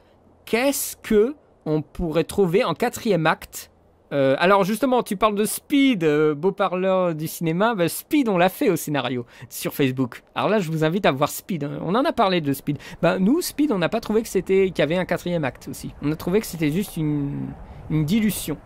qu'est-ce que on pourrait trouver en quatrième acte. Euh, alors justement, tu parles de Speed, beau parleur du cinéma. Ben, Speed, on l'a fait au scénario sur Facebook. Alors là, je vous invite à voir Speed. Hein. On en a parlé de Speed. Ben, nous, Speed, on n'a pas trouvé que c'était qu'il y avait un quatrième acte aussi. On a trouvé que c'était juste une, dilution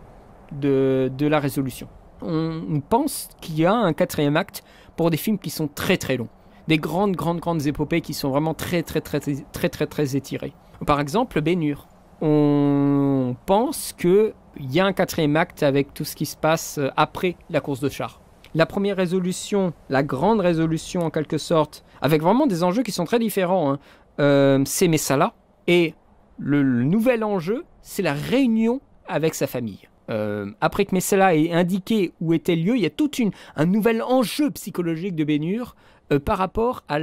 de, la résolution. On, on pense qu'il y a un quatrième acte pour des films qui sont très très longs. Des grandes, grandes, grandes épopées qui sont vraiment très, très, très, très, très, très, très étirées. Par exemple, Bénur on pense qu'il y a un quatrième acte avec tout ce qui se passe euh, après la course de char. La première résolution, la grande résolution en quelque sorte, avec vraiment des enjeux qui sont très différents, hein, euh, c'est Messala. Et le, nouvel enjeu, c'est la réunion avec sa famille. Euh, après que Messala ait indiqué où était le lieu, il y a tout un nouvel enjeu psychologique de Bénur par rapport à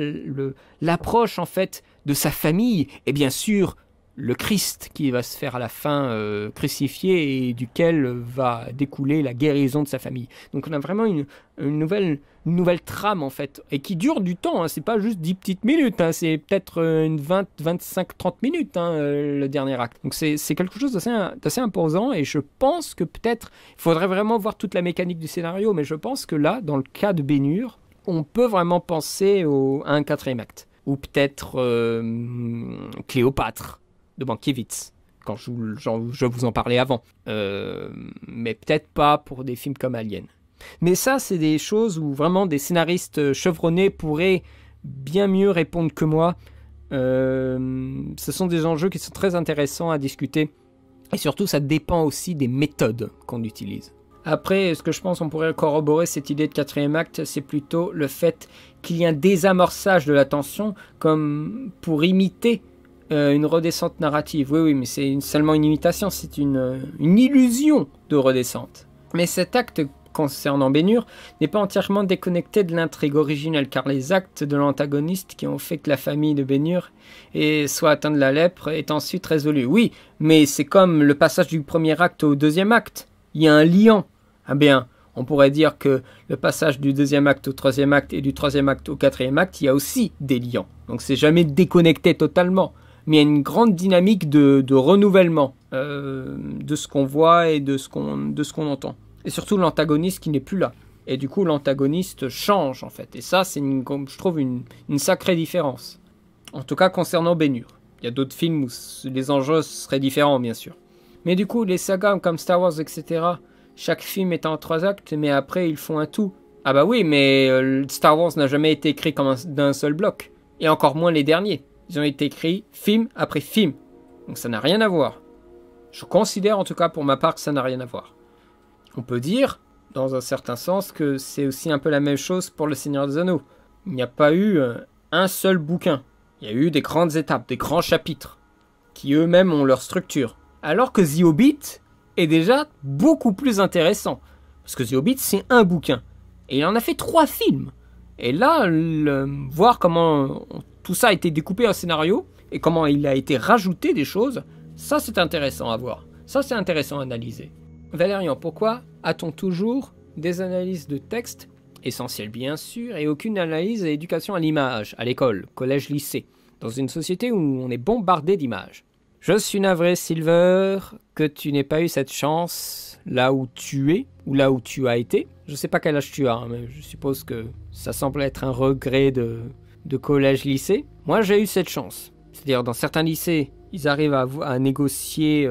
l'approche en fait de sa famille. Et bien sûr le Christ qui va se faire à la fin euh, crucifié et duquel va découler la guérison de sa famille. Donc on a vraiment une, nouvelle, nouvelle trame en fait, et qui dure du temps, hein. c'est pas juste 10 petites minutes, hein. c'est peut-être euh, une 20, 25, 30 minutes hein, euh, le dernier acte. Donc c'est quelque chose d'assez imposant et je pense que peut-être il faudrait vraiment voir toute la mécanique du scénario, mais je pense que là, dans le cas de Bénur, on peut vraiment penser au, à un quatrième acte. Ou peut-être Cléopâtre de Bankiewicz, quand je, vous en parlais avant. Euh, mais peut-être pas pour des films comme Alien. Mais ça, c'est des choses où vraiment des scénaristes chevronnés pourraient bien mieux répondre que moi. Euh, ce sont des enjeux qui sont très intéressants à discuter. Et surtout, ça dépend aussi des méthodes qu'on utilise. Après, ce que je pense on pourrait corroborer cette idée de quatrième acte, c'est plutôt le fait qu'il y ait un désamorçage de la tension, comme pour imiter euh, une redescente narrative. Oui, oui, mais c'est seulement une imitation, c'est une, une, illusion de redescente. Mais cet acte concernant Bénur n'est pas entièrement déconnecté de l'intrigue originelle, car les actes de l'antagoniste qui ont fait que la famille de Bénur soit atteinte de la lèpre est ensuite résolue. Oui, mais c'est comme le passage du premier acte au deuxième acte. Il y a un lien. Ah bien, on pourrait dire que le passage du deuxième acte au troisième acte et du troisième acte au quatrième acte, il y a aussi des liens. Donc c'est jamais déconnecté totalement mais il y a une grande dynamique de, renouvellement euh, de ce qu'on voit et de ce qu'on entend. Et surtout l'antagoniste qui n'est plus là. Et du coup, l'antagoniste change en fait. Et ça, c'est je trouve une, sacrée différence. En tout cas, concernant Bénur. Il y a d'autres films où les enjeux seraient différents, bien sûr. Mais du coup, les sagas comme Star Wars, etc., chaque film est en trois actes, mais après, ils font un tout. Ah bah oui, mais euh, Star Wars n'a jamais été écrit comme d'un seul bloc. Et encore moins les derniers. Ils ont été écrits film après film. Donc ça n'a rien à voir. Je considère en tout cas pour ma part que ça n'a rien à voir. On peut dire, dans un certain sens, que c'est aussi un peu la même chose pour le Seigneur des Anneaux. Il n'y a pas eu euh, un seul bouquin. Il y a eu des grandes étapes, des grands chapitres, qui eux-mêmes ont leur structure. Alors que The Hobbit est déjà beaucoup plus intéressant. Parce que The Hobbit, c'est un bouquin. Et il en a fait trois films. Et là, voir comment tout ça a été découpé en scénario et comment il a été rajouté des choses, ça c'est intéressant à voir. Ça c'est intéressant à analyser. Valérian, pourquoi a-t-on toujours des analyses de texte, essentielles bien sûr, et aucune analyse et éducation à l'image, à l'école, collège, lycée, dans une société où on est bombardé d'images? Je suis navré, Silver, que tu n'aies pas eu cette chance là où tu es, ou là où tu as été. Je sais pas quel âge tu as, hein, mais je suppose que ça semble être un regret de de collège-lycée, moi j'ai eu cette chance. C'est-à-dire dans certains lycées, ils arrivent à, négocier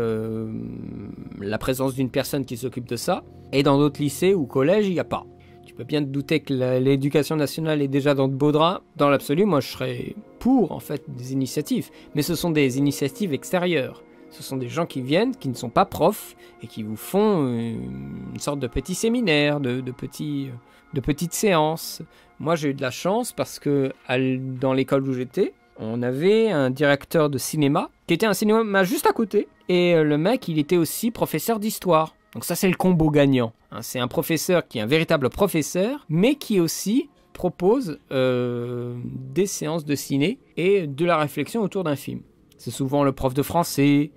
la présence d'une personne qui s'occupe de ça. Et dans d'autres lycées ou collèges, il n'y a pas. Tu peux bien te douter que l'éducation nationale est déjà dans de beaux draps. Dans l'absolu, moi je serais pour en fait des initiatives. Mais ce sont des initiatives extérieures. Ce sont des gens qui viennent, qui ne sont pas profs et qui vous font une sorte de petit séminaire, de, petits, de petites séances. Moi j'ai eu de la chance parce que dans l'école où j'étais, on avait un directeur de cinéma qui était un cinéma juste à côté. Et le mec, il était aussi professeur d'histoire. Donc ça c'est le combo gagnant. Hein. c'est un professeur qui est un véritable professeur, mais qui aussi propose euh, des séances de ciné et de la réflexion autour d'un film. C'est souvent le prof de français,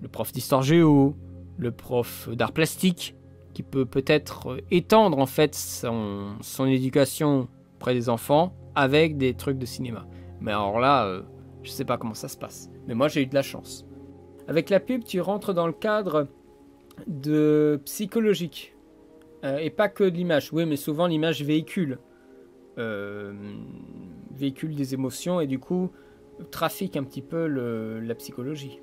le prof d'histoire géo, le prof d'art plastique, qui peut peut-être étendre en fait son, son, éducation auprès des enfants avec des trucs de cinéma. Mais alors là, euh, je sais pas comment ça se passe. Mais moi j'ai eu de la chance. Avec la pub, tu rentres dans le cadre de psychologique. Euh, et pas que de l'image. Oui, mais souvent l'image véhicule. Euh, véhicule des émotions et du coup trafique un petit peu la psychologie.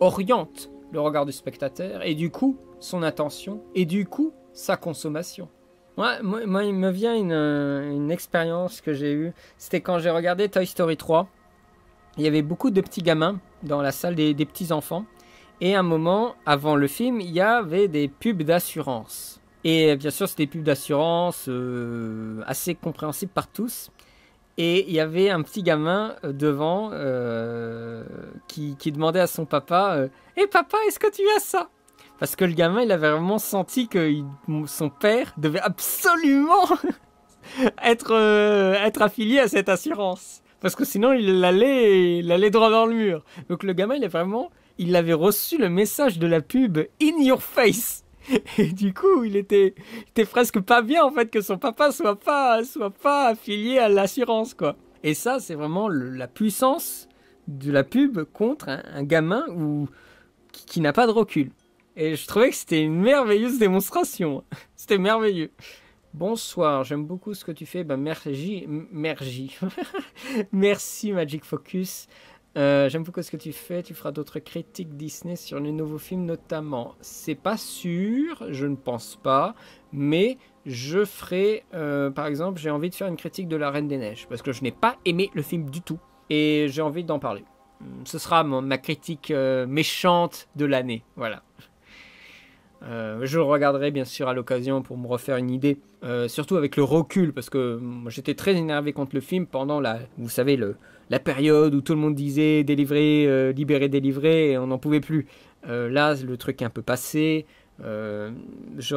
Oriente le regard du spectateur et du coup son attention et du coup sa consommation. Moi, moi, il me vient une, une expérience que j'ai eue. C'était quand j'ai regardé Toy Story 3. Il y avait beaucoup de petits gamins dans la salle des, des petits enfants. Et un moment, avant le film, il y avait des pubs d'assurance. Et bien sûr, c'était des pubs d'assurance euh, assez compréhensibles par tous. Et il y avait un petit gamin euh, devant euh, qui, demandait à son papa Hé papa, est-ce que tu as ça? Parce que le gamin, il avait vraiment senti que son père devait absolument être, être affilié à cette assurance. Parce que sinon, il allait, il allait droit dans le mur. Donc le gamin, il est vraiment il avait reçu le message de la pub in your face. Et du coup, il était, était presque pas bien en fait que son papa soit pas, soit pas affilié à l'assurance quoi. Et ça, c'est vraiment la puissance de la pub contre un, gamin ou qui, n'a pas de recul. Et je trouvais que c'était une merveilleuse démonstration. C'était merveilleux. Bonsoir, j'aime beaucoup ce que tu fais. Ben merci, merci, merci Magic Focus. Euh, j'aime beaucoup ce que tu fais. Tu feras d'autres critiques Disney sur les nouveaux films notamment. C'est pas sûr, je ne pense pas, mais je ferai, euh, par exemple, j'ai envie de faire une critique de La Reine des Neiges parce que je n'ai pas aimé le film du tout et j'ai envie d'en parler. Ce sera ma critique euh, méchante de l'année, voilà. je regarderai bien sûr à l'occasion pour me refaire une idée, surtout avec le recul, parce que j'étais très énervé contre le film pendant la, vous savez, le, la période où tout le monde disait délivrer, euh, libérer, délivrer, et on n'en pouvait plus. Euh, là, le truc est un peu passé. Euh, je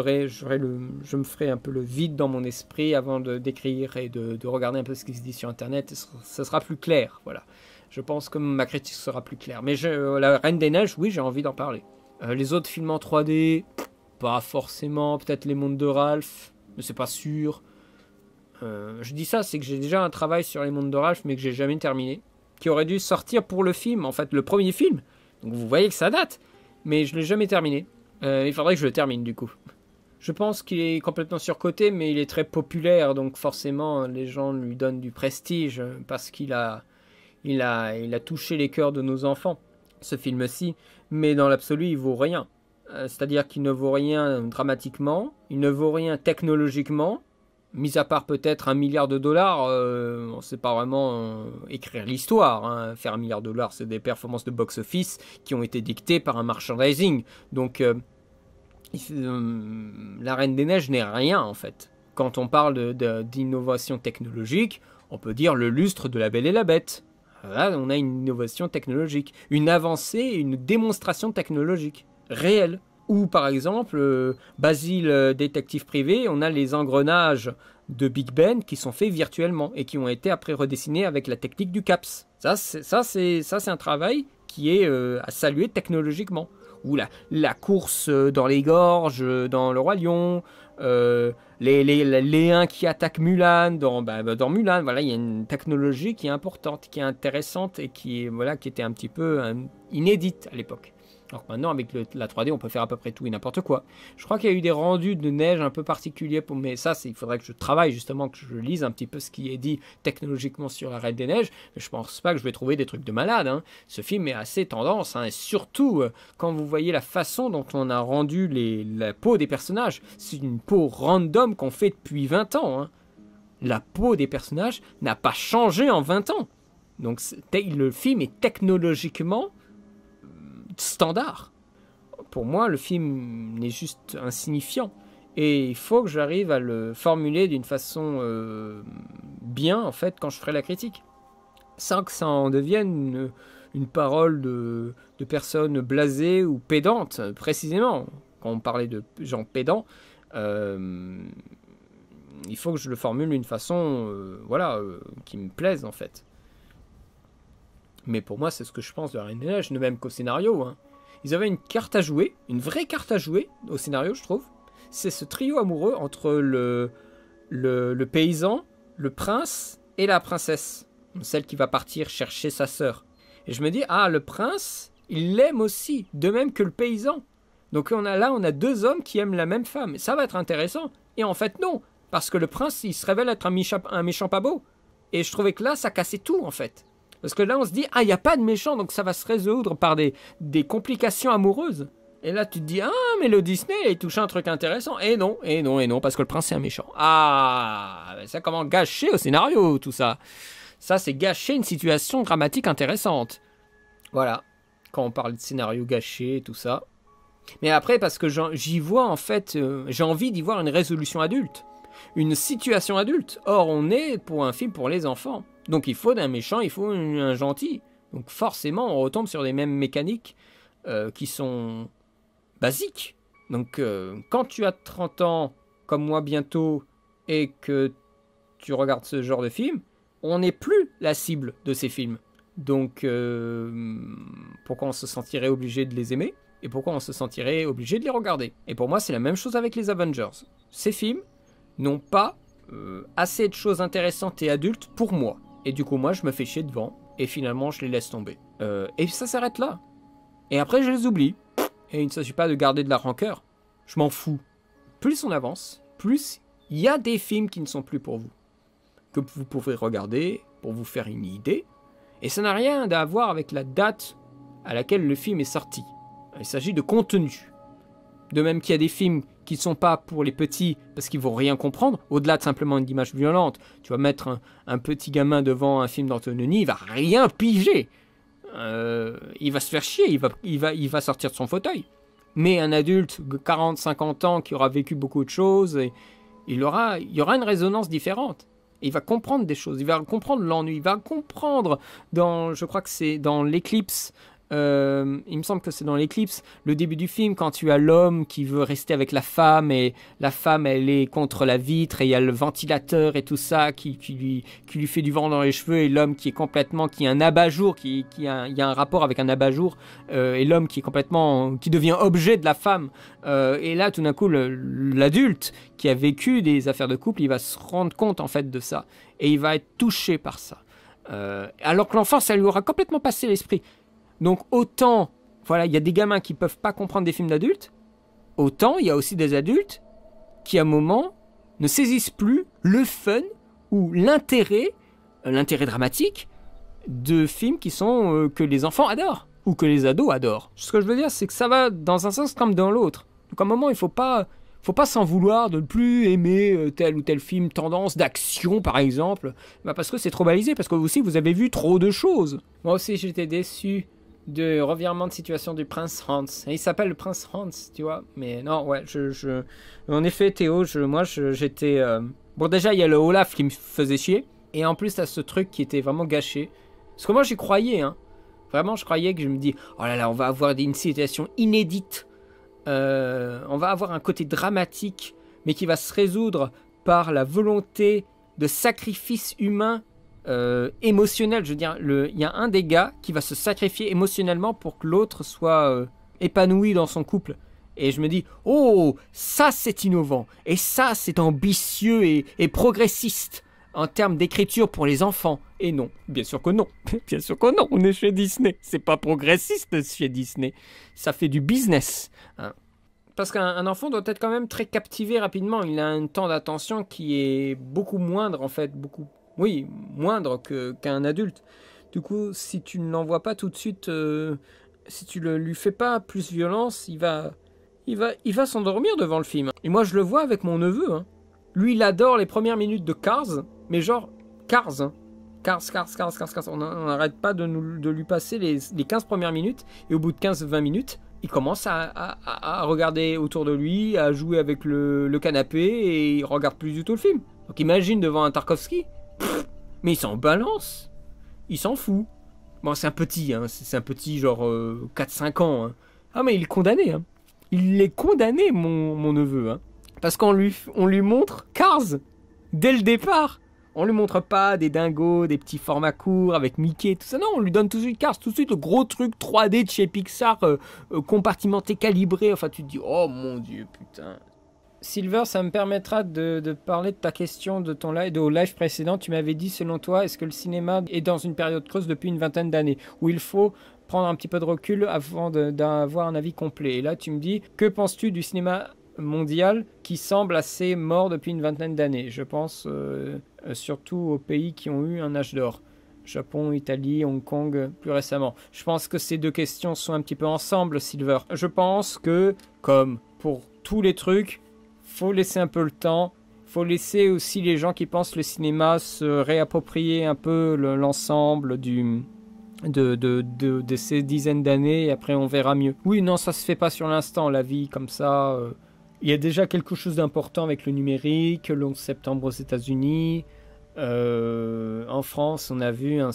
me ferai un peu le vide dans mon esprit avant de d'écrire et de, regarder un peu ce qui se dit sur Internet. Ce sera, plus clair, voilà. Je pense que ma critique sera plus claire. Mais je, la Reine des Neiges, oui, j'ai envie d'en parler. les autres films en 3D, pas forcément. Peut-être Les Mondes de Ralph, mais c'est pas sûr. Euh, je dis ça, c'est que j'ai déjà un travail sur les mondes de Ralph, mais que j'ai jamais terminé, qui aurait dû sortir pour le film, en fait, le premier film. Donc vous voyez que ça date, mais je l'ai jamais terminé. Euh, il faudrait que je le termine du coup. Je pense qu'il est complètement surcoté, mais il est très populaire, donc forcément les gens lui donnent du prestige parce qu'il a, il a, il a touché les cœurs de nos enfants, ce film-ci. Mais dans l'absolu, il vaut rien. Euh, c'est-à-dire qu'il ne vaut rien dramatiquement, il ne vaut rien technologiquement, mis à part peut-être un milliard de dollars, euh, on ne sait pas vraiment euh, écrire l'histoire. Hein. Faire un milliard de dollars, c'est des performances de box-office qui ont été dictées par un merchandising. Donc, euh, la Reine des Neiges n'est rien en fait. Quand on parle d'innovation technologique, on peut dire le lustre de la Belle et la Bête. Là, on a une innovation technologique, une avancée, une démonstration technologique réelle. Ou par exemple, euh, Basile euh, détective privé, on a les engrenages de Big Ben qui sont faits virtuellement et qui ont été après redessinés avec la technique du CAPS. Ça, c'est, ça, c'est, un travail qui est euh, à saluer technologiquement. Ou la, course dans les gorges, dans le Roi Lion, les, les, qui attaquent Mulan, dans, bah, bah, dans Mulan, voilà, il y a une technologie qui est importante, qui est intéressante et qui, voilà, qui était un petit peu inédite à l'époque. Alors maintenant, avec la 3D, on peut faire à peu près tout et n'importe quoi. Je crois qu'il y a eu des rendus de neige un peu particuliers, pour, mais ça, il faudrait que je travaille justement, que je lise un petit peu ce qui est dit technologiquement sur la Reine des Neiges. Mais je pense pas que je vais trouver des trucs de malade. Hein. Ce film est assez tendance, hein, et surtout euh, quand vous voyez la façon dont on a rendu les, la peau des personnages. C'est une peau random qu'on fait depuis 20 ans. Hein. La peau des personnages n'a pas changé en 20 ans. Donc le film est technologiquement standard. Pour moi, le film n'est juste insignifiant. Et il faut que j'arrive à le formuler d'une façon euh, bien, en fait, quand je ferai la critique. Sans que ça en devienne une, parole de, de, personnes blasées ou pédantes, précisément. Quand on parlait de gens pédants, euh, il faut que je le formule d'une façon euh, voilà, qui me plaise, en fait. Mais pour moi, c'est ce que je pense de la Reine des Neiges, ne même qu'au scénario. Hein. Ils avaient une carte à jouer, une vraie carte à jouer au scénario, je trouve. C'est ce trio amoureux entre le, le, paysan, le prince et la princesse, celle qui va partir chercher sa sœur. Et je me dis, ah, le prince, il l'aime aussi, de même que le paysan. Donc on a, là, on a deux hommes qui aiment la même femme. Ça va être intéressant. Et en fait, non. Parce que le prince, il se révèle être un un méchant pas beau. Et je trouvais que là, ça cassait tout, en fait. Parce que là, on se dit, ah, il n'y a pas de méchant, donc ça va se résoudre par des, des complications amoureuses. Et là, tu te dis, ah, mais le Disney, il touche un truc intéressant. Et non, et non, et non, parce que le prince est un méchant. Ah, ça comment gâcher au scénario, tout ça? Ça, c'est gâcher une situation dramatique intéressante. Voilà, quand on parle de scénario gâché, tout ça. Mais après, parce que j'y vois, en fait, euh, j'ai envie d'y voir une résolution adulte. Une situation adulte. Or, on est pour un film pour les enfants. Donc il faut d'un méchant, il faut un gentil. Donc forcément, on retombe sur les mêmes mécaniques euh, qui sont basiques. Donc euh, quand tu as 30 ans, comme moi bientôt, et que tu regardes ce genre de film, on n'est plus la cible de ces films. Donc euh, pourquoi on se sentirait obligé de les aimer et pourquoi on se sentirait obligé de les regarder? Et pour moi, c'est la même chose avec les Avengers. Ces films n'ont pas assez de choses intéressantes et adultes pour moi. Et du coup, moi, je me fais chier devant. Et finalement, je les laisse tomber. Euh, et ça s'arrête là. Et après, je les oublie. Et il ne s'agit pas de garder de la rancœur. Je m'en fous. Plus on avance, plus il y a des films qui ne sont plus pour vous. Que vous pouvez regarder pour vous faire une idée. Et ça n'a rien à voir avec la date à laquelle le film est sorti. Il s'agit de contenu. De même qu'il y a des films qui ne sont pas pour les petits parce qu'ils vont rien comprendre, au-delà de simplement une image violente. Tu vas mettre un, petit gamin devant un film d'Antononi, il va rien piger. Euh, il va se faire chier, il va, il, va, il va sortir de son fauteuil. Mais un adulte de 40, 50 ans qui aura vécu beaucoup de choses, il, aura, il y aura une résonance différente. Il va comprendre des choses, il va comprendre l'ennui, il va comprendre dans, je crois que c'est dans l'éclipse, euh, il me semble que c'est dans l'éclipse, le début du film, quand tu as l'homme qui veut rester avec la femme et la femme elle est contre la vitre et il y a le ventilateur et tout ça qui, lui, fait du vent dans les cheveux et l'homme qui est complètement, qui est un abat-jour, qui, qui a, il y a un rapport avec un abat-jour euh, et l'homme qui est complètement, qui devient objet de la femme. Euh, et là tout d'un coup l'adulte qui a vécu des affaires de couple, il va se rendre compte en fait de ça et il va être touché par ça. alors que l'enfant, ça lui aura complètement passé l'esprit. Donc autant, voilà, il y a des gamins qui peuvent pas comprendre des films d'adultes, autant il y a aussi des adultes qui à un moment ne saisissent plus le fun ou l'intérêt, euh, l'intérêt dramatique de films qui sont euh, que les enfants adorent ou que les ados adorent. Ce que je veux dire, c'est que ça va dans un sens comme dans l'autre. Donc à un moment, il faut pas faut pas s'en vouloir de ne plus aimer euh, tel ou tel film tendance d'action par exemple, bah, parce que c'est trop balisé, parce que aussi vous avez vu trop de choses. Moi aussi j'étais déçu de revirement de situation du prince Hans. il s'appelle le prince Hans, tu vois. Mais non, ouais, je, je... en effet, Théo, je, moi, j'étais. Euh, bon, déjà, il y a le Olaf qui me faisait chier. Et en plus, t'as ce truc qui était vraiment gâché. Parce que moi, j'y croyais, hein. Vraiment, je croyais que je me dis, oh là là, on va avoir une situation inédite. Euh, on va avoir un côté dramatique, mais qui va se résoudre par la volonté de sacrifice humain euh, émotionnel. Je veux dire, il y a un des gars qui va se sacrifier émotionnellement pour que l'autre soit euh, épanoui dans son couple. Et je me dis, oh, ça c'est innovant. Et ça c'est ambitieux et, progressiste. en termes d'écriture pour les enfants. Et non, bien sûr que non. Bien sûr que non, on est chez Disney. C'est pas progressiste chez Disney. Ça fait du business. Hein. Parce qu'un enfant doit être quand même très captivé rapidement. Il a un temps d'attention qui est beaucoup moindre en fait, beaucoup, oui, moindre qu'un adulte. Du coup, si tu ne l'envoies pas tout de suite, euh, si tu ne lui fais pas plus violence, il va, il va, il va s'endormir devant le film. Et moi, je le vois avec mon neveu. Hein. Lui, il adore les premières minutes de Cars, mais genre Cars. Hein. Cars, Cars, Cars, Cars. On n'arrête pas de, nous, de, lui passer les, les 15 premières minutes. Et au bout de 15-20 minutes, il commence à, regarder autour de lui, à jouer avec le, canapé et il regarde plus du tout le film. Donc imagine devant un Tarkovsky. Mais il s'en balance. Il s'en fout. Bon, c'est un petit, hein, c'est un petit genre 4-5 euh, ans. Hein. Ah, mais il est condamné. Hein. Il est condamné, mon, mon neveu. Parce qu'on lui, on lui montre Cars dès le départ. On lui montre pas des dingos, des petits formats courts avec Mickey, tout ça. Non, on lui donne tout de suite Cars, tout de suite le gros truc 3D de chez Pixar, euh, euh, compartimenté, calibré. Enfin, tu te dis, oh mon dieu, putain. Silver, ça me permettra de, parler de ta question de ton live, de précédent. Tu m'avais dit, selon toi, est-ce que le cinéma est dans une période creuse depuis une vingtaine d'années, où il faut prendre un petit peu de recul avant d'avoir un avis complet? Et là, tu me dis, que penses-tu du cinéma mondial qui semble assez mort depuis une vingtaine d'années? Je pense euh, surtout aux pays qui ont eu un âge d'or. Japon, Italie, Hong Kong plus récemment. Je pense que ces deux questions sont un petit peu ensemble, Silver. Je pense que, comme pour tous les trucs, faut laisser un peu le temps. Faut laisser aussi les gens qui pensent le cinéma se réapproprier un peu l'ensemble de, ces dizaines d'années et après on verra mieux. Oui, non, ça se fait pas sur l'instant, la vie comme ça. Euh. Il y a déjà quelque chose d'important avec le numérique, le 11 septembre aux États-Unis. Euh, en France, on a vu un,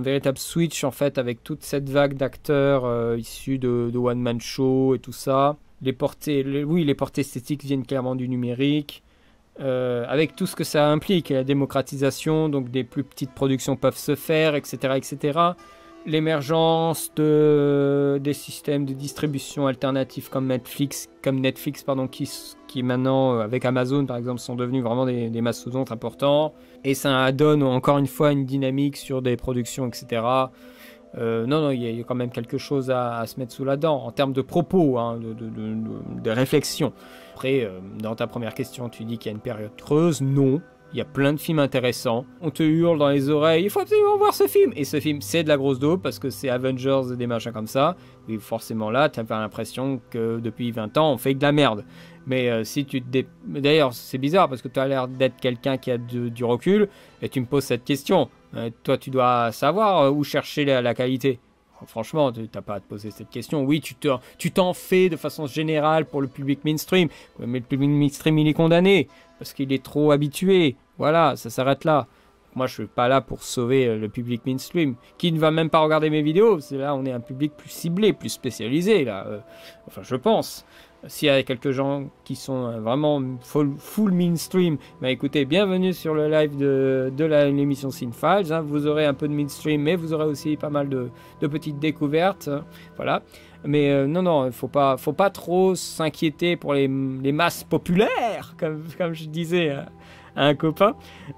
véritable switch en fait avec toute cette vague d'acteurs euh, issus de, de one man show et tout ça les portées, oui, les portées esthétiques viennent clairement du numérique. Euh, avec tout ce que ça implique, la démocratisation, donc des plus petites productions peuvent se faire, etc., etc. L'émergence de des systèmes de distribution alternatifs comme Netflix, comme Netflix pardon, qui, qui maintenant euh, avec Amazon par exemple sont devenus vraiment des, des mastodontes importants, et ça donne encore une fois une dynamique sur des productions, etc. Euh, non, non, il y, a quand même quelque chose à, se mettre sous la dent en termes de propos, hein, de, réflexion. Après, euh, dans ta première question, tu dis qu'il y a une période creuse. Non, il y a plein de films intéressants. On te hurle dans les oreilles, il faut absolument voir ce film. Et ce film, c'est de la grosse dope parce que c'est Avengers et des machins comme ça. Et forcément là, tu as l'impression que depuis 20 ans, on fait que de la merde. Mais euh, si tu te D'ailleurs, c'est bizarre parce que tu as l'air d'être quelqu'un qui a du recul et tu me poses cette question. Euh, toi, tu dois savoir euh, où chercher la, qualité. Franchement, tu n'as pas à te poser cette question. Oui, tu t'en fais de façon générale pour le public mainstream. Mais le public mainstream, il est condamné parce qu'il est trop habitué. Voilà, ça s'arrête là. Moi, je suis pas là pour sauver euh, le public mainstream, qui ne va même pas regarder mes vidéos? C'est là, on est un public plus ciblé, plus spécialisé là. enfin, je pense. S'il y a quelques gens qui sont euh, vraiment full, mainstream, bah écoutez, bienvenue sur le live de, de l'émission Cinefiles. Hein. Vous aurez un peu de mainstream, mais vous aurez aussi pas mal de, petites découvertes. Hein. voilà. Mais euh, non, non, il faut pas, faut pas trop s'inquiéter pour les, les, masses populaires, comme, comme je disais hein un copain.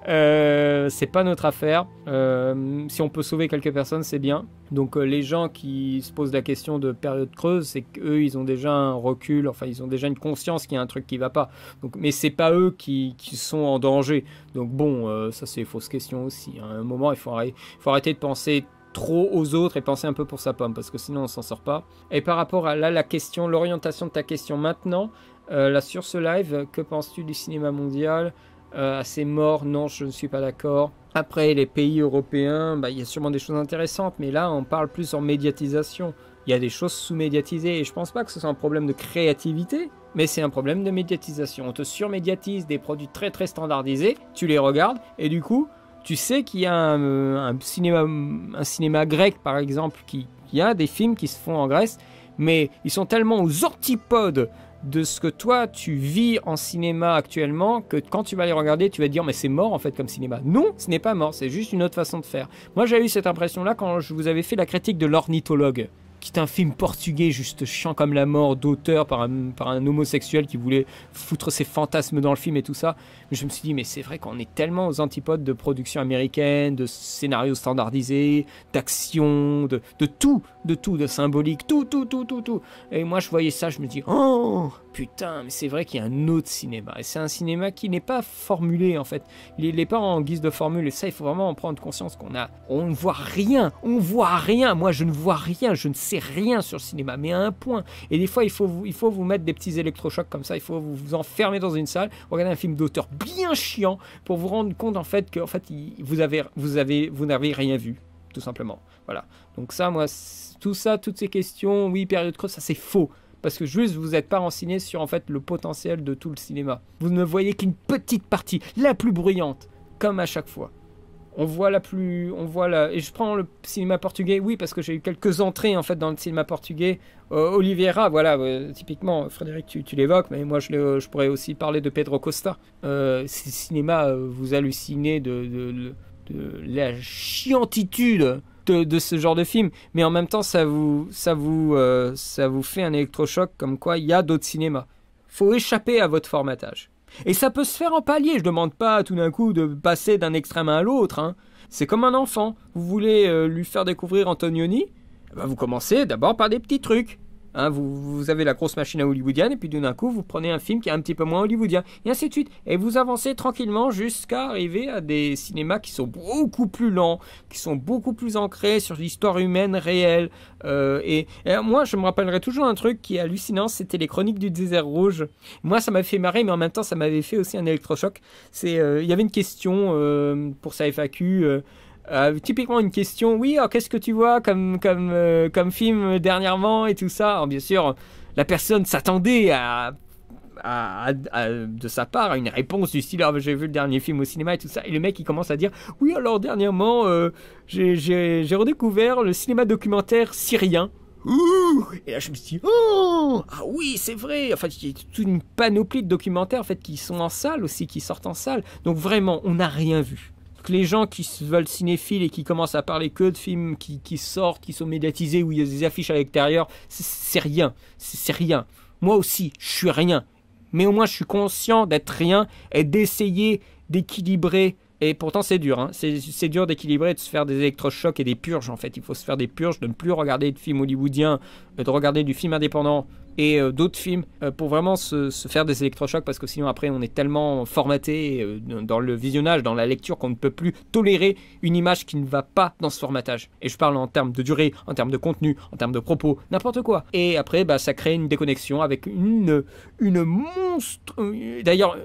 Euh, c'est pas notre affaire. Euh, si on peut sauver quelques personnes, c'est bien. Donc euh, les gens qui se posent la question de période creuse, c'est qu'eux, ils ont déjà un recul, enfin ils ont déjà une conscience qu'il y a un truc qui va pas. Donc, mais c'est pas eux qui, sont en danger. Donc bon, ça c'est fausse question aussi. Hein. À un moment, il faut arrêter, de penser trop aux autres et penser un peu pour sa pomme parce que sinon on s'en sort pas. Et par rapport à là la question, l'orientation de ta question maintenant, là sur ce live, que penses-tu du cinéma mondial? Euh, assez mort, non, je ne suis pas d'accord. Après, les pays européens, bah, il y a sûrement des choses intéressantes, mais là, on parle plus en médiatisation. Il y a des choses sous-médiatisées, et je pense pas que ce soit un problème de créativité, mais c'est un problème de médiatisation. On te surmédiatise des produits très très standardisés, tu les regardes, et du coup, tu sais qu'il y a un, euh, cinéma, un cinéma grec, par exemple, qui, y a des films qui se font en Grèce, mais ils sont tellement aux antipodes de ce que toi tu vis en cinéma actuellement que quand tu vas les regarder tu vas te dire mais c'est mort en fait comme cinéma. Non, ce n'est pas mort, c'est juste une autre façon de faire. Moi j'ai eu cette impression là quand je vous avais fait la critique de l'ornithologue. Qui est un film portugais juste chiant comme la mort d'auteur par un, par un homosexuel qui voulait foutre ses fantasmes dans le film et tout ça. Mais je me suis dit, mais c'est vrai qu'on est tellement aux antipodes de production américaine, de scénarios standardisés, d'action, de, de tout, de tout, de symbolique, tout, tout, tout, tout, tout. Et moi, je voyais ça, je me dis, oh putain, mais c'est vrai qu'il y a un autre cinéma. Et c'est un cinéma qui n'est pas formulé en fait. Il n'est pas en guise de formule. Et ça, il faut vraiment en prendre conscience qu'on a. On ne voit rien. On voit rien. Moi, je ne vois rien. Je ne sais rien sur le cinéma. Mais à un point. Et des fois, il faut vous, il faut vous mettre des petits électrochocs comme ça. Il faut vous, enfermer dans une salle, regarder un film d'auteur bien chiant pour vous rendre compte en fait que en fait, vous avez, vous avez, vous n'avez rien vu, tout simplement. Voilà. Donc ça, moi, tout ça, toutes ces questions, oui, période creuse, ça c'est faux parce que juste vous n'êtes pas renseigné sur en fait le potentiel de tout le cinéma. Vous ne voyez qu'une petite partie, la plus bruyante, comme à chaque fois. On voit la plus, on voit la, et je prends le cinéma portugais, oui, parce que j'ai eu quelques entrées en fait dans le cinéma portugais. Euh, Oliveira, voilà, euh, typiquement, Frédéric, tu, l'évoques, mais moi je, je, pourrais aussi parler de Pedro Costa. Euh, ce cinéma, vous hallucinez de, de la chiantitude de, ce genre de film, mais en même temps, ça vous, ça vous, euh, ça vous fait un électrochoc comme quoi il y a d'autres cinémas. Faut échapper à votre formatage. Et ça peut se faire en palier. Je demande pas tout d'un coup de passer d'un extrême à l'autre. Hein. C'est comme un enfant. Vous voulez euh, lui faire découvrir Antonioni? Eh ben, Vous commencez d'abord par des petits trucs. Hein, vous, avez la grosse machine à hollywoodienne et puis d'un coup vous prenez un film qui est un petit peu moins hollywoodien et ainsi de suite. Et vous avancez tranquillement jusqu'à arriver à des cinémas qui sont beaucoup plus lents, qui sont beaucoup plus ancrés sur l'histoire humaine réelle. Euh, et, moi je me rappellerai toujours un truc qui est hallucinant, c'était les Chroniques du désert rouge. Moi ça m'a fait marrer mais en même temps ça m'avait fait aussi un électrochoc. C'est euh, il y avait une question euh, pour sa FAQ euh, typiquement une question, oui, qu'est-ce que tu vois comme, comme, euh, comme film dernièrement et tout ça alors, Bien sûr, la personne s'attendait à, de sa part à une réponse du style ah, j'ai vu le dernier film au cinéma et tout ça. Et le mec il commence à dire oui alors dernièrement euh, j'ai redécouvert le cinéma documentaire syrien. Et là je me suis dit oh ah oui c'est vrai enfin il y a toute une panoplie de documentaires en fait qui sont en salle aussi qui sortent en salle. Donc vraiment on n'a rien vu que les gens qui se veulent cinéphiles et qui commencent à parler que de films qui, sortent, qui sont médiatisés, où il y a des affiches à l'extérieur, c'est rien. C'est rien. Moi aussi, je suis rien. Mais au moins, je suis conscient d'être rien et d'essayer d'équilibrer. Et pourtant, c'est dur. Hein. C'est dur d'équilibrer, de se faire des électrochocs et des purges, en fait. Il faut se faire des purges, de ne plus regarder de films hollywoodiens, de regarder du film indépendant et euh, d'autres films euh, pour vraiment se, faire des électrochocs parce que sinon après on est tellement formaté euh, dans le visionnage, dans la lecture qu'on ne peut plus tolérer une image qui ne va pas dans ce formatage. Et je parle en termes de durée, en termes de contenu, en termes de propos, n'importe quoi. Et après bah, ça crée une déconnexion avec une, une monstre... D'ailleurs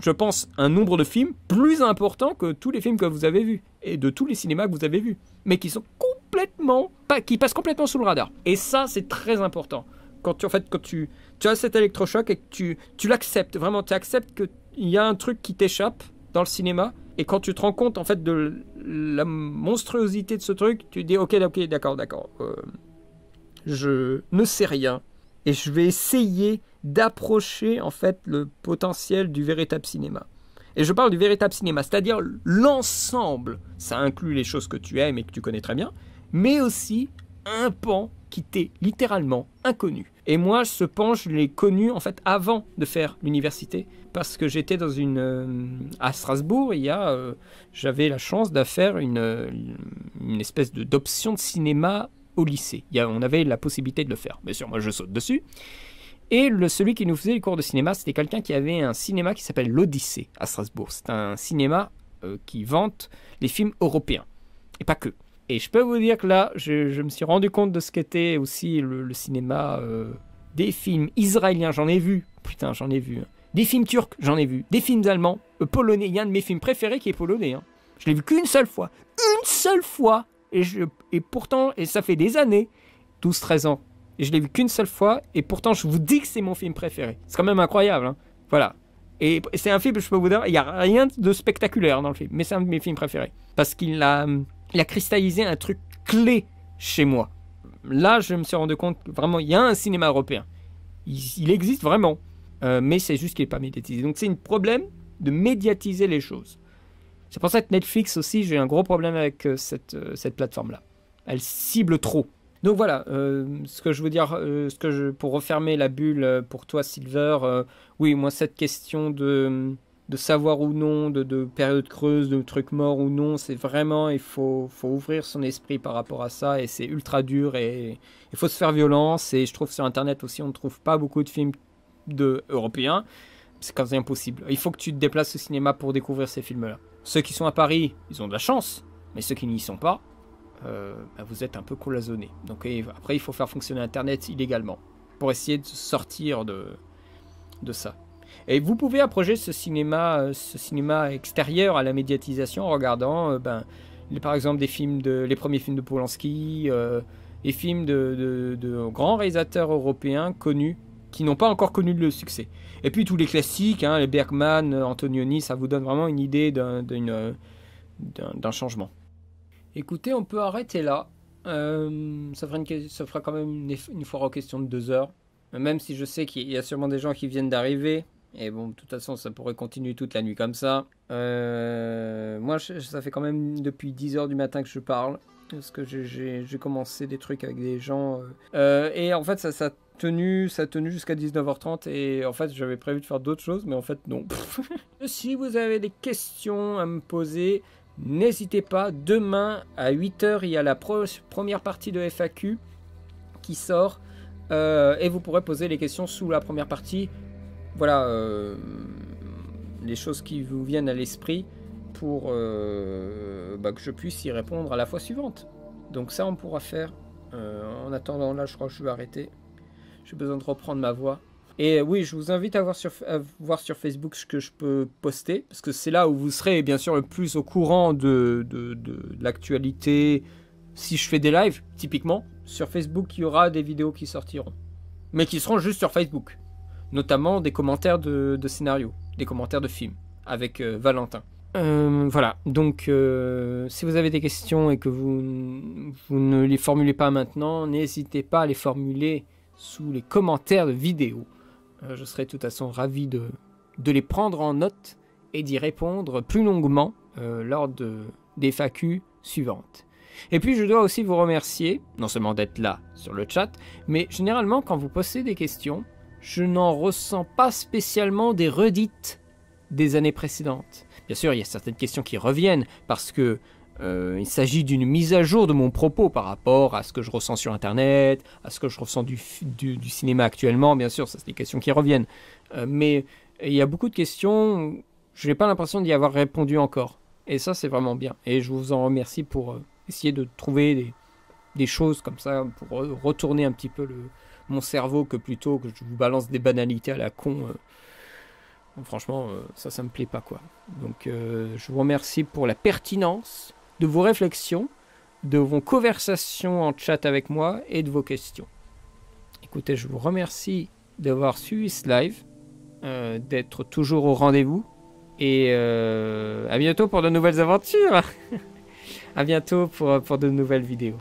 je pense un nombre de films plus important que tous les films que vous avez vus et de tous les cinémas que vous avez vus. Mais qui sont complètement... Qui passent complètement sous le radar. Et ça c'est très important quand tu, en fait, quand tu, tu as cet électrochoc et que tu, tu l'acceptes, vraiment, tu acceptes qu'il y a un truc qui t'échappe dans le cinéma, et quand tu te rends compte, en fait, de la monstruosité de ce truc, tu dis, ok, ok, d'accord, d'accord, euh, je ne sais rien, et je vais essayer d'approcher, en fait, le potentiel du véritable cinéma. Et je parle du véritable cinéma, c'est-à-dire l'ensemble. Ça inclut les choses que tu aimes et que tu connais très bien, mais aussi un pan qui t'est littéralement inconnu. Et moi, ce pan, je l'ai connu en fait avant de faire l'université, parce que j'étais dans une euh, à Strasbourg. Il y a, euh, j'avais la chance de faire une, une espèce de d'option de cinéma au lycée. Il y a, on avait la possibilité de le faire. Bien sûr, moi, je saute dessus. Et le, celui qui nous faisait les cours de cinéma, c'était quelqu'un qui avait un cinéma qui s'appelle l'Odyssée à Strasbourg. C'est un cinéma euh, qui vante les films européens. Et pas que. Et je peux vous dire que là, je, me suis rendu compte de ce qu'était aussi le, cinéma euh, des films israéliens, j'en ai vu. Putain, j'en ai vu. Hein. Des films turcs, j'en ai vu. Des films allemands, euh, polonais. Il y a un de mes films préférés qui est polonais. Hein. Je l'ai vu qu'une seule fois. Une seule fois et, je, et pourtant, et ça fait des années, 12-13 ans. Et je l'ai vu qu'une seule fois. Et pourtant, je vous dis que c'est mon film préféré. C'est quand même incroyable. Hein. Voilà. Et, c'est un film, je peux vous dire, il n'y a rien de spectaculaire dans le film. Mais c'est un de mes films préférés. Parce qu'il a il a cristallisé un truc clé chez moi. Là, je me suis rendu compte que vraiment, il y a un cinéma européen. Il, existe vraiment. Euh, mais c'est juste qu'il n'est pas médiatisé. Donc c'est un problème de médiatiser les choses. C'est pour ça que Netflix aussi, j'ai un gros problème avec euh, cette, euh, cette plateforme-là. Elle cible trop. Donc voilà, ce que je veux dire, ce que je, pour refermer la bulle pour toi, Silver, oui, moi, cette question de de savoir ou non, de, de période creuse, de trucs morts ou non, c'est vraiment, il faut, faut ouvrir son esprit par rapport à ça et c'est ultra dur et il faut se faire violence et je trouve sur internet aussi on ne trouve pas beaucoup de films de européens, c'est quasi impossible. Il faut que tu te déplaces au cinéma pour découvrir ces films-là. Ceux qui sont à Paris, ils ont de la chance, mais ceux qui n'y sont pas, euh, bah, vous êtes un peu cloisonnés. Donc après, il faut faire fonctionner Internet illégalement pour essayer de sortir de, de ça. Et vous pouvez approcher ce cinéma, euh, ce cinéma extérieur à la médiatisation en regardant, euh, ben, par exemple, des films de, les premiers films de Polanski, euh, les films de, grands réalisateurs européens connus qui n'ont pas encore connu le succès. Et puis tous les classiques, hein, les Bergman, Antonioni, ça vous donne vraiment une idée d'un changement. Écoutez, on peut arrêter là. ça, fera quand même une, une fois en question de deux heures. Même si je sais qu'il y a sûrement des gens qui viennent d'arriver. Et bon, de toute façon, ça pourrait continuer toute la nuit comme ça. Euh, moi, ça fait quand même depuis 10h du matin que je parle. Parce que j'ai commencé des trucs avec des gens. Euh, euh, et en fait, ça, ça a tenu, ça a tenu jusqu'à 19h30. Et en fait, j'avais prévu de faire d'autres choses, mais en fait, non. si vous avez des questions à me poser, n'hésitez pas. Demain, à 8h, il y a la première partie de FAQ qui sort. et vous pourrez poser les questions sous la première partie voilà euh, les choses qui vous viennent à l'esprit pour euh, bah, que je puisse y répondre à la fois suivante. Donc ça, on pourra faire. Euh, en attendant, là, je crois que je vais arrêter. J'ai besoin de reprendre ma voix. Et oui, je vous invite à voir, sur, Facebook ce que je peux poster, parce que c'est là où vous serez bien sûr le plus au courant de, de l'actualité. Si je fais des lives, typiquement, sur Facebook, il y aura des vidéos qui sortiront. Mais qui seront juste sur Facebook notamment des commentaires de, scénarios, des commentaires de films avec euh, Valentin. Euh, voilà, donc euh, si vous avez des questions et que vous, vous ne les formulez pas maintenant, n'hésitez pas à les formuler sous les commentaires de vidéos. je serai de toute façon ravi de, de les prendre en note et d'y répondre plus longuement lors de, des FAQ suivantes. Et puis je dois aussi vous remercier, non seulement d'être là sur le chat, mais généralement quand vous posez des questions, je n'en ressens pas spécialement des redites des années précédentes. Bien sûr, il y a certaines questions qui reviennent parce que euh, il s'agit d'une mise à jour de mon propos par rapport à ce que je ressens sur Internet, à ce que je ressens du, cinéma actuellement. Bien sûr, ça c'est des questions qui reviennent. Euh, mais il y a beaucoup de questions, je n'ai pas l'impression d'y avoir répondu encore. Et ça, c'est vraiment bien. Et je vous en remercie pour euh, essayer de trouver des, choses comme ça, pour retourner un petit peu le, mon cerveau que plutôt que je vous balance des banalités à la con. Euh. franchement, euh, ça, ça me plaît pas quoi. Donc, euh, je vous remercie pour la pertinence de vos réflexions, de vos conversations en chat avec moi et de vos questions. Écoutez, je vous remercie d'avoir suivi ce live, d'être toujours au rendez-vous et à bientôt pour de nouvelles aventures. à bientôt pour, pour de nouvelles vidéos.